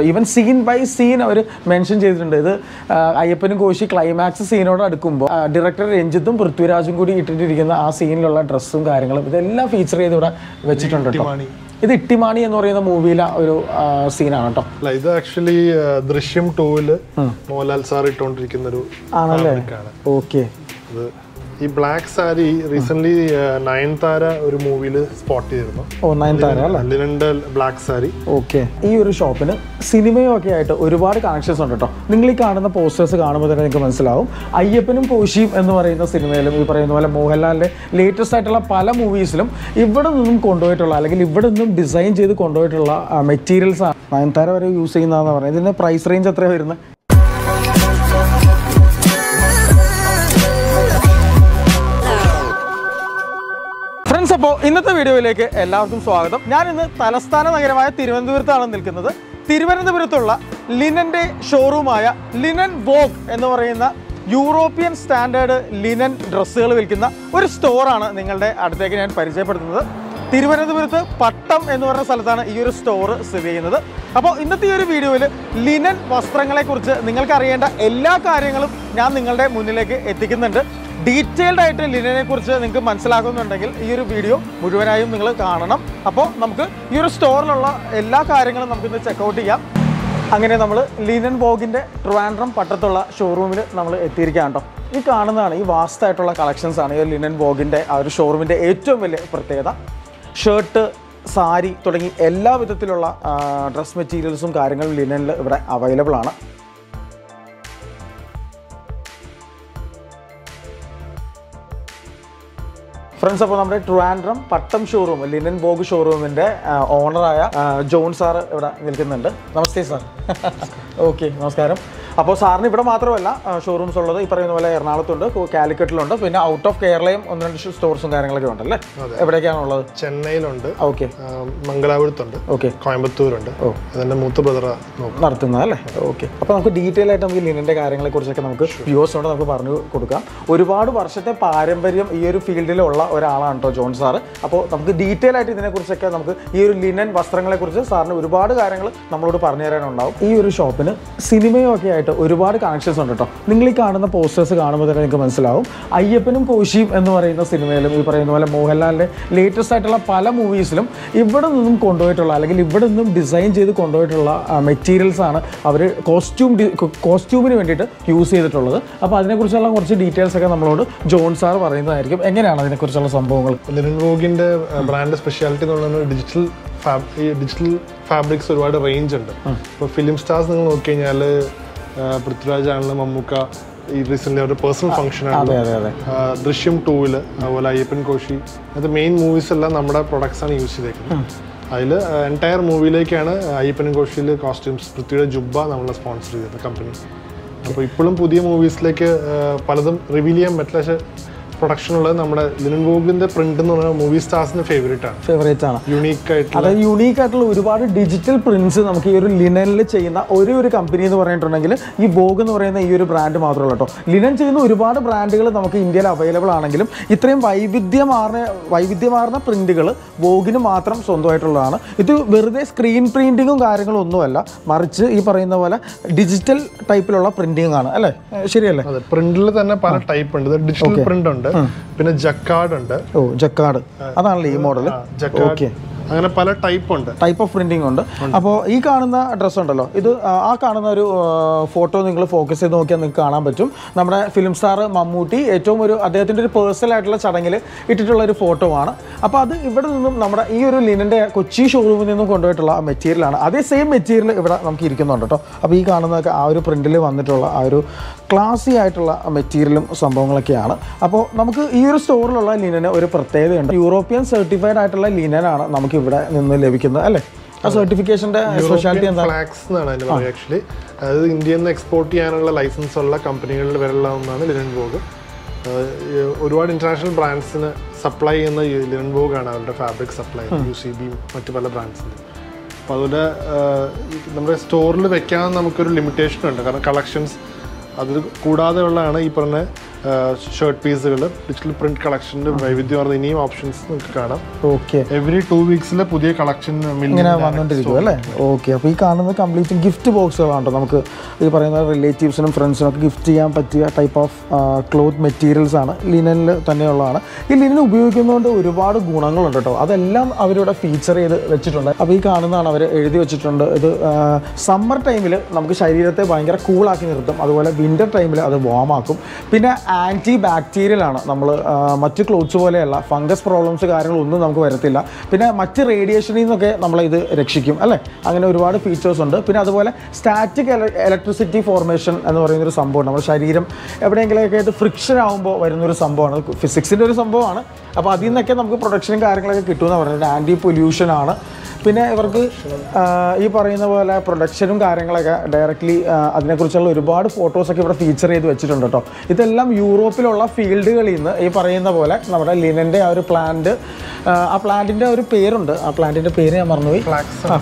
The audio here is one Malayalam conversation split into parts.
ഈവൻ സീൻ ബൈ സീൻ അവർ മെൻഷൻ ചെയ്തിട്ടുണ്ട്. ഇത് അയ്യപ്പനും കോശി ക്ലൈമാക്സ് സീനോട് അടുക്കുമ്പോൾ ഡയറക്ടർ രഞ്ജിത്തും പൃഥ്വിരാജും കൂടി ഇട്ടിട്ടിരിക്കുന്ന ആ സീനിലുള്ള ഡ്രസ്സും കാര്യങ്ങളും ഇതെല്ലാം ഫീച്ചർ ചെയ്ത് ഇവിടെ വെച്ചിട്ടുണ്ട് ഇത് ഇട്ടിമാണി എന്ന് പറയുന്ന മൂവിയിലെ ഒരു സീനാണ് കേട്ടോ അല്ല ഇത് ആക്ച്വലി ദൃശ്യം ടൂവിൽ മോഹൻലാൽ സാർ ഇട്ടോണ്ടിരിക്കുന്ന ഒരു ആണല്ലേ ഓക്കെ ഈ ബ്ലാക്ക് സാരി റീസെന്റ് നയൻതാര ഒരു മൂവിയിൽ സ്പോട്ട് ചെയ്തിരുന്നു. ഓ നയൻതാര അല്ലേ? Black sari. ഓക്കെ. ഈ ഒരു ഷോപ്പിന് സിനിമയും ഒക്കെ ആയിട്ട് ഒരുപാട് കണക്ഷൻസ് ഉണ്ട് കേട്ടോ നിങ്ങൾ ഈ കാണുന്ന പോസ്റ്റേഴ്സ് കാണുമ്പോൾ തന്നെ നിങ്ങൾക്ക് മനസ്സിലാവും. അയ്യപ്പനും കോശിയും എന്ന് പറയുന്ന സിനിമയിലും ഈ പറയുന്ന പോലെ മോഹൻലാലിന്റെ ലേറ്റസ്റ്റ് ആയിട്ടുള്ള പല മൂവീസിലും ഇവിടെ നിന്നും കൊണ്ടുപോയിട്ടുള്ള അല്ലെങ്കിൽ ഇവിടെ നിന്നും ഡിസൈൻ ചെയ്ത് കൊണ്ടുപോയിട്ടുള്ള മെറ്റീരിയൽസ് ആണ് നയൻതാര വരെ യൂസ് ചെയ്യുന്നതെന്ന് പറയുന്നത്. ഇതിന്റെ പ്രൈസ് റേഞ്ച് എത്രയാണ് വരുന്നത്? വീഡിയോയിലേക്ക് എല്ലാവർക്കും സ്വാഗതം. ഞാൻ ഇന്ന് തലസ്ഥാന നഗരമായ തിരുവനന്തപുരത്താണ് നിൽക്കുന്നത്. തിരുവനന്തപുരത്തുള്ള ലിനന്റെ ഷോറൂമായ ലിനൻ വോക്ക് എന്ന് പറയുന്ന യൂറോപ്യൻ സ്റ്റാൻഡേർഡ് ലിനൻ ഡ്രസ്സുകൾ വിൽക്കുന്ന ഒരു സ്റ്റോറാണ് നിങ്ങളുടെ അടുത്തേക്ക് ഞാൻ പരിചയപ്പെടുത്തുന്നത്. തിരുവനന്തപുരത്ത് പട്ടം എന്ന് പറഞ്ഞ സ്ഥലത്താണ് ഈ ഒരു സ്റ്റോർ സ്ഥിതി ചെയ്യുന്നത്. അപ്പോൾ ഇന്നത്തെ ഈ ഒരു വീഡിയോയിൽ ലിനൻ വസ്ത്രങ്ങളെക്കുറിച്ച് നിങ്ങൾക്ക് അറിയേണ്ട എല്ലാ കാര്യങ്ങളും ഞാൻ നിങ്ങളുടെ മുന്നിലേക്ക് എത്തിക്കുന്നുണ്ട്. ഡീറ്റെയിൽഡ് ആയിട്ട് ലിനനെ കുറിച്ച് നിങ്ങൾക്ക് മനസ്സിലാക്കുന്നുണ്ടെങ്കിൽ ഈ ഒരു വീഡിയോ മുഴുവനായും നിങ്ങൾ കാണണം. അപ്പോൾ നമുക്ക് ഈ ഒരു സ്റ്റോറിലുള്ള എല്ലാ കാര്യങ്ങളും നമുക്കിന്ന് ചെക്കൗട്ട് ചെയ്യാം. അങ്ങനെ നമ്മൾ ലിനൻ ബോഗിന്റെ ട്രിവാൻഡ്രം പട്ടത്തുള്ള ഷോറൂമിൽ നമ്മൾ എത്തിയിരിക്കുകയാണ് കേട്ടോ. ഈ കാണുന്നതാണ് ഈ വാസ്തായിട്ടുള്ള കളക്ഷൻസ് ആണ് ഈ ലിനൻ ബോഗിന്റെ ആ ഒരു ഷോറൂമിന്റെ ഏറ്റവും വലിയ പ്രത്യേകത. ഷർട്ട് സാരി തുടങ്ങി എല്ലാ വിധത്തിലുള്ള ഡ്രസ് മെറ്റീരിയൽസും കാര്യങ്ങളും ലിനനിൽ ഇവിടെ അവൈലബിൾ ആണ്. ഫ്രണ്ട്സ് അപ്പോൾ നമ്മുടെ Trivandrum Pattom showroom linen Vogue ഷോറൂമിന്റെ ഓണറായ ജോൺ സാർ ഇവിടെ നിൽക്കുന്നുണ്ട്. നമസ്തേ സാർ. ഓക്കെ നമസ്കാരം. അപ്പോൾ സാറിന് ഇവിടെ മാത്രമല്ല ഷോറൂംസ് ഉള്ളത്. ഈ പറയുന്ന പോലെ എറണാകുളത്തുണ്ട് കാലിക്കറ്റിലുണ്ട്. പിന്നെ ഔട്ട് ഓഫ് കേരളയും ഒന്ന് രണ്ട് സ്റ്റോർസും കാര്യങ്ങളൊക്കെ ഉണ്ടല്ലേ? എവിടേക്കാണ് ഉള്ളത് ചെന്നൈയിലുണ്ട്. ഓക്കെ മംഗലാപുരത്തുണ്ട്. ഓക്കെ കോയമ്പത്തൂരുണ്ട്. അതെന്റെ മൂത്ത ബ്രദറാ നോക്കും. നടത്തുന്നത് അല്ലേ ഓക്കെ അപ്പോൾ നമുക്ക് ഡീറ്റെയിൽ ആയിട്ട് നമുക്ക് ലിനിന്റെ കാര്യങ്ങളെ കുറിച്ചൊക്കെ നമുക്ക് വ്യൂസിനോട് നമുക്ക് പറഞ്ഞു കൊടുക്കാം. ഒരുപാട് വർഷത്തെ പാരമ്പര്യം ഈ ഒരു ഫീൽഡിലുള്ള ഒരാളാണ് കേട്ടോ ജോൺ സാറ്. അപ്പോൾ നമുക്ക് ഡീറ്റെയിൽ ആയിട്ട് ഇതിനെക്കുറിച്ചൊക്കെ നമുക്ക് ഈ ഒരു ലിനൻ വസ്ത്രങ്ങളെക്കുറിച്ച് സാറിന് ഒരുപാട് കാര്യങ്ങൾ നമ്മളോട് പറഞ്ഞു തരാനുണ്ടാവും ഈ ഒരു ഷോപ്പിന് സിനിമയൊക്കെ ആയിട്ട് ഒരുപാട് കണക്ഷൻസ് ഉണ്ട് കേട്ടോ നിങ്ങൾ ഈ കാണുന്ന പോസ്റ്റേഴ്സ് കാണുമ്പോൾ തന്നെ നിങ്ങൾക്ക് മനസ്സിലാവും. അയ്യപ്പനും കോശിയും എന്ന് പറയുന്ന സിനിമയിലും ഈ പറയുന്ന പോലെ മോഹൻലാലിന്റെ ലേറ്റസ്റ്റ് ആയിട്ടുള്ള പല മൂവീസിലും ഇവിടെ നിന്നും കൊണ്ടുപോയിട്ടുള്ള അല്ലെങ്കിൽ ഇവിടെ നിന്നും ഡിസൈൻ ചെയ്ത് കൊണ്ടുപോയിട്ടുള്ള മെറ്റീരിയൽസ് ആണ് അവർ കോസ്റ്റ്യൂം കോസ്റ്റ്യൂമിന് വേണ്ടിയിട്ട് യൂസ് ചെയ്തിട്ടുള്ളത്. അപ്പോൾ അതിനെക്കുറിച്ചുള്ള കുറച്ച് ഡീറ്റെയിൽസ് ഒക്കെ നമ്മളോട് ജോൺ സാർ പറയുന്നതായിരിക്കും. എങ്ങനെയാണ് അതിനെക്കുറിച്ചുള്ള സംഭവങ്ങൾ? ലിനൻ വോഗിന്റെ ബ്രാൻഡ് സ്പെഷ്യാലിറ്റി എന്ന് പറയുന്നത് ഡിജിറ്റൽ ഈ ഡിജിറ്റൽ ഫാബ്രിക്സ് ഒരുപാട് റേഞ്ച് ഉണ്ട്. ഇപ്പോൾ ഫിലിം സ്റ്റാർസ് നിങ്ങൾ നോക്കി കഴിഞ്ഞാൽ പൃഥ്വിരാജ് ആണെങ്കിലും മമ്മൂക്ക ഈ റീസെന്റ് അവരുടെ പേഴ്സണൽ ഫംഗ്ഷൻ ആണ് ദൃശ്യം ടൂവിൽ അതുപോലെ അയ്യപ്പൻ കോശി അത് മെയിൻ മൂവീസ് എല്ലാം നമ്മുടെ പ്രൊഡക്ട്സ് ആണ് യൂസ് ചെയ്തേക്കുന്നത്. അതിൽ എന്റയർ മൂവിയിലേക്കാണ് അയ്യപ്പനും കോശിയിൽ കോസ്റ്റ്യൂംസ് പൃഥ്വിയുടെ ജുബ്ബ നമ്മളെ സ്പോൺസർ ചെയ്തത് കമ്പനി അപ്പോൾ ഇപ്പോഴും പുതിയ മൂവീസിലേക്ക് പലതും റിവീൽ ചെയ്യാൻ പറ്റില്ല. പക്ഷേ പ്രൊഡക്ഷൻ ഉള്ളത് നമ്മുടെ ലിനൻ വോഗിന്റെ പ്രിന്റ് എന്ന് പറഞ്ഞാൽ മൂവി സ്റ്റാർസിന്റെ ഫേവറേറ്റ് ആണ്. ഫേവറേറ്റ് ആണ്. യുണീക്ക് ആയിട്ടുള്ള അതായത് യുണീക്ക് ആയിട്ടുള്ള ഒരുപാട് ഡിജിറ്റൽ പ്രിന്റ്സ് നമുക്ക് ഈ ഒരു ലിനനിൽ ചെയ്യുന്ന ഒരേ ഒരു കമ്പനി എന്ന് പറഞ്ഞിട്ടുണ്ടെങ്കിൽ ഈ വോഗ് എന്ന് പറയുന്ന ഈ ഒരു ബ്രാൻഡ് മാത്രമല്ല കേട്ടോ. ലിനൻ ചെയ്യുന്ന ഒരുപാട് ബ്രാൻഡുകൾ നമുക്ക് ഇന്ത്യയിൽ അവൈലബിൾ ആണെങ്കിലും ഇത്രയും വൈവിധ്യമാർന്ന വൈവിധ്യമാർന്ന പ്രിന്റുകൾ വോഗിന് മാത്രം സ്വന്തമായിട്ടുള്ളതാണ്. ഇത് വെറുതെ സ്ക്രീൻ പ്രിന്റിങ്ങും കാര്യങ്ങളും ഒന്നുമല്ല. മറിച്ച് ഈ പറയുന്ന പോലെ ഡിജിറ്റൽ ടൈപ്പിലുള്ള പ്രിന്റിംഗ് ആണ്. അല്ലേ? ശരിയല്ലേ? പ്രിന്റിൽ തന്നെ പല ടൈപ്പ് ഉണ്ട്. ഡിജിറ്റൽ പ്രിന്റ് ഉണ്ട്. പിന്നെ ജക്കാർഡ് ഉണ്ട്. ഓ ജക്കാർഡ്. അതാണല്ലേ ഈ മോഡൽ ഓക്കെ. അങ്ങനെ പല ടൈപ്പ് ഉണ്ട്. ടൈപ്പ് ഓഫ് പ്രിന്റിംഗ് ഉണ്ട്. അപ്പോൾ ഈ കാണുന്ന ഡ്രസ്സ് ഉണ്ടല്ലോ ഇത് ആ, ആ കാണുന്ന ഒരു ഫോട്ടോ നിങ്ങൾ ഫോക്കസ് ചെയ്ത് നോക്കിയാൽ നിങ്ങൾക്ക് കാണാൻ പറ്റും. നമ്മുടെ ഫിലിം സ്റ്റാർ മമ്മൂട്ടി ഏറ്റവും ഒരു അദ്ദേഹത്തിന്റെ ഒരു പേഴ്സണൽ ആയിട്ടുള്ള ചടങ്ങിൽ ഇട്ടിട്ടുള്ള ഒരു ഫോട്ടോ ആണ്. അപ്പോൾ അത് ഇവിടെ നിന്നും നമ്മുടെ ഈ ഒരു ലിനന്റെ കൊച്ചി ഷോറൂമിൽ നിന്നും കൊണ്ടുപോയിട്ടുള്ള മെറ്റീരിയലാണ് അതേ സെയിം മെറ്റീരിയൽ ഇവിടെ നമുക്ക് ഇരിക്കുന്നുണ്ട് കേട്ടോ അപ്പോൾ ഈ കാണുന്നതൊക്കെ ആ ഒരു പ്രിന്റിൽ വന്നിട്ടുള്ള ആ ഒരു ക്ലാസി ആയിട്ടുള്ള മെറ്റീരിയലും സംഭവങ്ങളൊക്കെയാണ്. അപ്പോൾ നമുക്ക് ഈ ഒരു സ്റ്റോറിലുള്ള ലിനന് ഒരു പ്രത്യേകതയുണ്ട്. യൂറോപ്യൻ സർട്ടിഫൈഡ് ആയിട്ടുള്ള ലിനനാണ് നമുക്ക് ഇവിടെ നിന്ന് ലഭിക്കുന്നത് അല്ലേ? ആ സർട്ടിഫിക്കേഷന്റെ സ്പെഷ്യാലിറ്റി എന്താ ഫ്ലാക്സ് എന്നാണ് അതിന് പറയുക ആക്ച്വലി അതായത് ഇന്ത്യയിൽ നിന്ന് എക്സ്പോർട്ട് ചെയ്യാനുള്ള ലൈസൻസ് ഉള്ള കമ്പനികളിൽ വരെയുള്ള ഒന്നാണ് ലിനൻ ബോഗ് ഒരുപാട് ഇന്റർനാഷണൽ ബ്രാൻഡ്സിന് സപ്ലൈ ചെയ്യുന്ന ആണ് അവരുടെ ഫാബ്രിക് സപ്ലൈ യു സി ബിയും മറ്റു പല ബ്രാൻഡ്സിന്റെ അപ്പോൾ അതുപോലെ നമ്മുടെ സ്റ്റോറിൽ വെക്കാൻ നമുക്കൊരു ലിമിറ്റേഷൻ ഉണ്ട്. കാരണം കളക്ഷൻസ് അത് കൂടാതെ ഉള്ളതാണ് ഈ പറഞ്ഞ ഷർട്ട് പീസുകൾ ഡിജിറ്റൽ പ്രിന്റ് കളക്ഷന്റെ വൈവിധ്യം പറഞ്ഞ ഇനിയും ഓപ്ഷൻസ് നിങ്ങൾക്ക് കാണാം. ഓക്കെ എവറി ടു വീക്സിൽ പുതിയ കളക്ഷൻ ഇങ്ങനെ വന്നുകൊണ്ടിരിക്കും അല്ലേ? ഓക്കെ അപ്പോൾ ഈ കാണുന്ന കംപ്ലീറ്റ് ഗിഫ്റ്റ് ബോക്സുകളാണ് നമുക്ക് ഈ പറയുന്ന റിലേറ്റീവ്സിനും ഫ്രണ്ട്സിനും ഒക്കെ ഗിഫ്റ്റ് ചെയ്യാൻ പറ്റിയ ടൈപ്പ് ഓഫ് ക്ലോത്ത് മെറ്റീരിയൽസ് ആണ്. ലിനനിൽ തന്നെയുള്ളതാണ്. ഈ ലിനൻ ഉപയോഗിക്കുന്നതുകൊണ്ട് ഒരുപാട് ഗുണങ്ങളുണ്ട് കേട്ടോ. അതെല്ലാം അവരിവിടെ ഫീച്ചർ ചെയ്ത് വെച്ചിട്ടുണ്ട്. അപ്പോൾ ഈ കാണുന്നതാണ് അവർ എഴുതി വെച്ചിട്ടുണ്ട്. ഇത് സമ്മർ ടൈമിൽ നമുക്ക് ശരീരത്തെ ഭയങ്കര കൂളാക്കി നിർത്തും. അതുപോലെ വിന്റർ ടൈമിൽ അത് വാമാക്കും പിന്നെ ആന്റി ബാക്ടീരിയൽ ആണ് നമ്മൾ മറ്റ് ക്ലോത്ത്സ് പോലെയല്ല ഫംഗസ് പ്രോബ്ലംസ് കാര്യങ്ങളൊന്നും നമുക്ക് വരത്തില്ല. പിന്നെ മറ്റ് റേഡിയേഷനിൽ നിന്നൊക്കെ നമ്മളിത് രക്ഷിക്കും അല്ലേ? അങ്ങനെ ഒരുപാട് ഫീച്ചേഴ്സ് ഉണ്ട്. പിന്നെ അതുപോലെ സ്റ്റാറ്റിക് ഇലക്ട്രിസിറ്റി ഫോർമേഷൻ എന്ന് പറയുന്നൊരു സംഭവമാണ് സംഭവം നമ്മുടെ ശരീരം എവിടെയെങ്കിലുമൊക്കെ ആയിട്ട് ഫ്രിക്ഷൻ ആകുമ്പോൾ വരുന്നൊരു സംഭവമാണ്. ഫിസിക്സിന്റെ ഒരു സംഭവമാണ്. അപ്പോൾ അതിൽ നിന്നൊക്കെ നമുക്ക് പ്രൊഡക്ഷനും കാര്യങ്ങളൊക്കെ കിട്ടുമെന്ന് പറഞ്ഞിട്ട് ആന്റി പൊല്യൂഷൻ ആണ്. പിന്നെ ഇവർക്ക് ഈ പറയുന്ന പോലെ പ്രൊഡക്ഷനും കാര്യങ്ങളൊക്കെ ഡയറക്റ്റ്ലി അതിനെക്കുറിച്ചുള്ള ഒരുപാട് ഫോട്ടോസൊക്കെ ഇവിടെ ഫീച്ചർ ചെയ്ത് വെച്ചിട്ടുണ്ട് കേട്ടോ ഇതെല്ലാം യൂറോപ്പിലുള്ള ഫീൽഡുകളിൽ നിന്ന് ഈ പറയുന്ന പോലെ നമ്മുടെ ലിനന്റെ ആ ഒരു പ്ലാന്റ് ആ പ്ലാന്റിന്റെ ഒരു പേരുണ്ട്. ആ പ്ലാന്റിന്റെ പേര് ഞാൻ മറന്നുപോയി.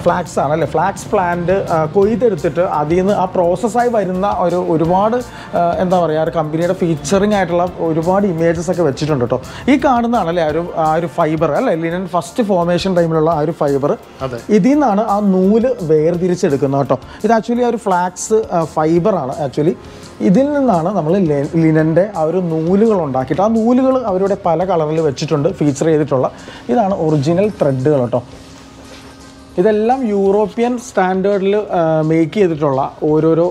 ഫ്ലാക്സ് ആണ്. അല്ലേ? ഫ്ലാക്സ് പ്ലാന്റ് കൊയ്തെടുത്തിട്ട് അതിൽ നിന്ന് ആ പ്രോസസ്സായി വരുന്ന ഒരു ഒരുപാട് എന്താ പറയുക ഒരു കമ്പനിയുടെ ഫീച്ചറിങ് ആയിട്ടുള്ള ഒരുപാട് ഇമേജസ് ഒക്കെ വെച്ചിട്ടുണ്ട് കേട്ടോ ഈ കാണുന്നതാണ് അല്ലേ ആ ഒരു ആ ഒരു ഫൈബർ അല്ലേ? ലിനൻ ഫസ്റ്റ് ഫോർമേഷൻ ടൈമിലുള്ള ആ ഒരു ഫൈബർ. ഇതിൽ നിന്നാണ് ആ നൂൽ വേർതിരിച്ചെടുക്കുന്നത് കേട്ടോ. ഇത് ആക്ച്വലി ആ ഒരു ഫ്ലാക്സ് ഫൈബറാണ് ആണ് ആക്ച്വലി ഇതിൽ നിന്നാണ് നമ്മൾ ലിനന്റെ ആ ഒരു നൂലുകൾ ഉണ്ടാക്കിയിട്ട് ആ നൂലുകൾ അവരുടെ പല കളറിൽ വെച്ചിട്ടുണ്ട് ഫീച്ചർ ചെയ്തിട്ടുള്ള. ഇതാണ് ഒറിജിനൽ ത്രെഡുകൾ കേട്ടോ. ഇതെല്ലാം യൂറോപ്യൻ സ്റ്റാൻഡേർഡിൽ മേക്ക് ചെയ്തിട്ടുള്ള ഓരോരോ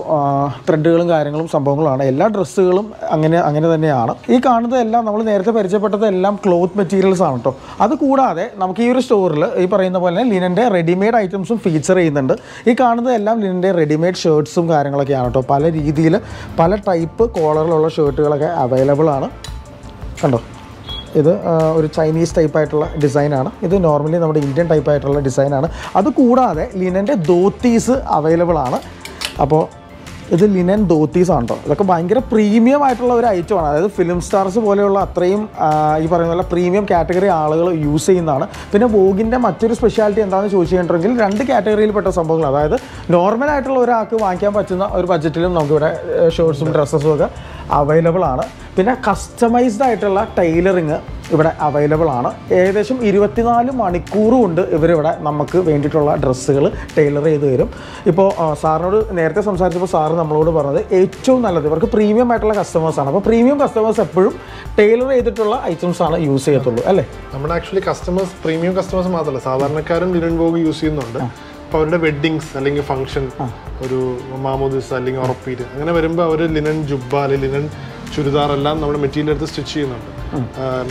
ത്രെഡുകളും കാര്യങ്ങളും സംഭവങ്ങളാണ് എല്ലാ ഡ്രസ്സുകളും അങ്ങനെ അങ്ങനെ തന്നെയാണ്. ഈ കാണുന്നതെല്ലാം നമ്മൾ നേരത്തെ പരിചയപ്പെട്ടതെല്ലാം ക്ലോത്ത് മെറ്റീരിയൽസ് ആണ് കേട്ടോ അതുകൂടാതെ നമുക്ക് ഈ ഒരു സ്റ്റോറിൽ ഈ പറയുന്ന പോലെ ലിനന്റെ റെഡിമെയ്ഡ് ഐറ്റംസും ഫീച്ചർ ചെയ്യുന്നുണ്ട്. ഈ കാണുന്നതെല്ലാം ലിനന്റെ റെഡിമെയ്ഡ് ഷേർട്ട്സും കാര്യങ്ങളൊക്കെയാണ് കേട്ടോ പല രീതിയിൽ പല ടൈപ്പ് കോളറിലുള്ള ഷർട്ടുകളൊക്കെ അവൈലബിൾ ആണ്. കണ്ടോ? ഇത് ഒരു ചൈനീസ് ടൈപ്പ് ആയിട്ടുള്ള ഡിസൈനാണ് ഇത് നോർമലി നമ്മുടെ ഇന്ത്യൻ ടൈപ്പ് ആയിട്ടുള്ള ഡിസൈനാണ് അത് കൂടാതെ ലിനന്റെ ധോത്തീസ് അവൈലബിൾ ആണ്. അപ്പോൾ ഇത് ലിനൻ ധോത്തീസ് ആണ് കേട്ടോ ഇതൊക്കെ ഭയങ്കര പ്രീമിയം ആയിട്ടുള്ള ഒരു ഐറ്റമാണ് അതായത് ഫിലിം സ്റ്റാർസ് പോലെയുള്ള അത്രയും ഈ പറയുന്ന പോലെ പ്രീമിയം കാറ്റഗറി ആളുകൾ യൂസ് ചെയ്യുന്നതാണ്. പിന്നെ വോഗിന്റെ മറ്റൊരു സ്പെഷ്യാലിറ്റി എന്താണെന്ന് ചോദിച്ചു കഴിഞ്ഞിട്ടുണ്ടെങ്കിൽ രണ്ട് കാറ്റഗറിയിൽപ്പെട്ട സംഭവങ്ങൾ. അതായത് നോർമൽ ആയിട്ടുള്ള ഒരാൾക്ക് വാങ്ങിക്കാൻ പറ്റുന്ന ഒരു ബഡ്ജറ്റിലും നമുക്കിവിടെ ഷർട്ട്സും ഡ്രസ്സസും ഒക്കെ അവൈലബിൾ ആണ്. പിന്നെ കസ്റ്റമൈസ്ഡ് ആയിട്ടുള്ള ടൈലറിങ് ഇവിടെ അവൈലബിൾ ആണ്. ഏകദേശം ഇരുപത്തിനാല് മണിക്കൂർ കൊണ്ട് ഇവരിവിടെ നമുക്ക് വേണ്ടിയിട്ടുള്ള ഡ്രസ്സുകൾ ടൈലർ ചെയ്ത് തരും. ഇപ്പോൾ സാറിനോട് നേരത്തെ സംസാരിച്ചപ്പോൾ സാറ് നമ്മളോട് പറഞ്ഞത് ഏറ്റവും നല്ലത്. ഇവർക്ക് പ്രീമിയം ആയിട്ടുള്ള കസ്റ്റമേഴ്സാണ് അപ്പോൾ പ്രീമിയം കസ്റ്റമേഴ്സ് എപ്പോഴും ടൈലർ ചെയ്തിട്ടുള്ള ഐറ്റംസ് ആണ് യൂസ് ചെയ്യത്തുള്ളൂ അല്ലേ? നമ്മുടെ ആക്ച്വലി കസ്റ്റമേഴ്സ് പ്രീമിയം കസ്റ്റമേഴ്സ് മാത്രമല്ല. സാധാരണക്കാരും ലിനൻ ബോഗ് യൂസ് ചെയ്യുന്നുണ്ട്. അപ്പോൾ അവരുടെ വെഡ്ഡിങ്സ് അല്ലെങ്കിൽ ഫംഗ്ഷൻ ഒരു മാമോദിസ് അല്ലെങ്കിൽ ഉറപ്പീര് അങ്ങനെ വരുമ്പോൾ അവർ ലിനൻ ജുബ്ബ അല്ലെങ്കിൽ ലിനൻ ചുരിദാർ എല്ലാം നമ്മുടെ മെറ്റീരിയൽ എടുത്ത് സ്റ്റിച്ച് ചെയ്യുന്നുണ്ട്.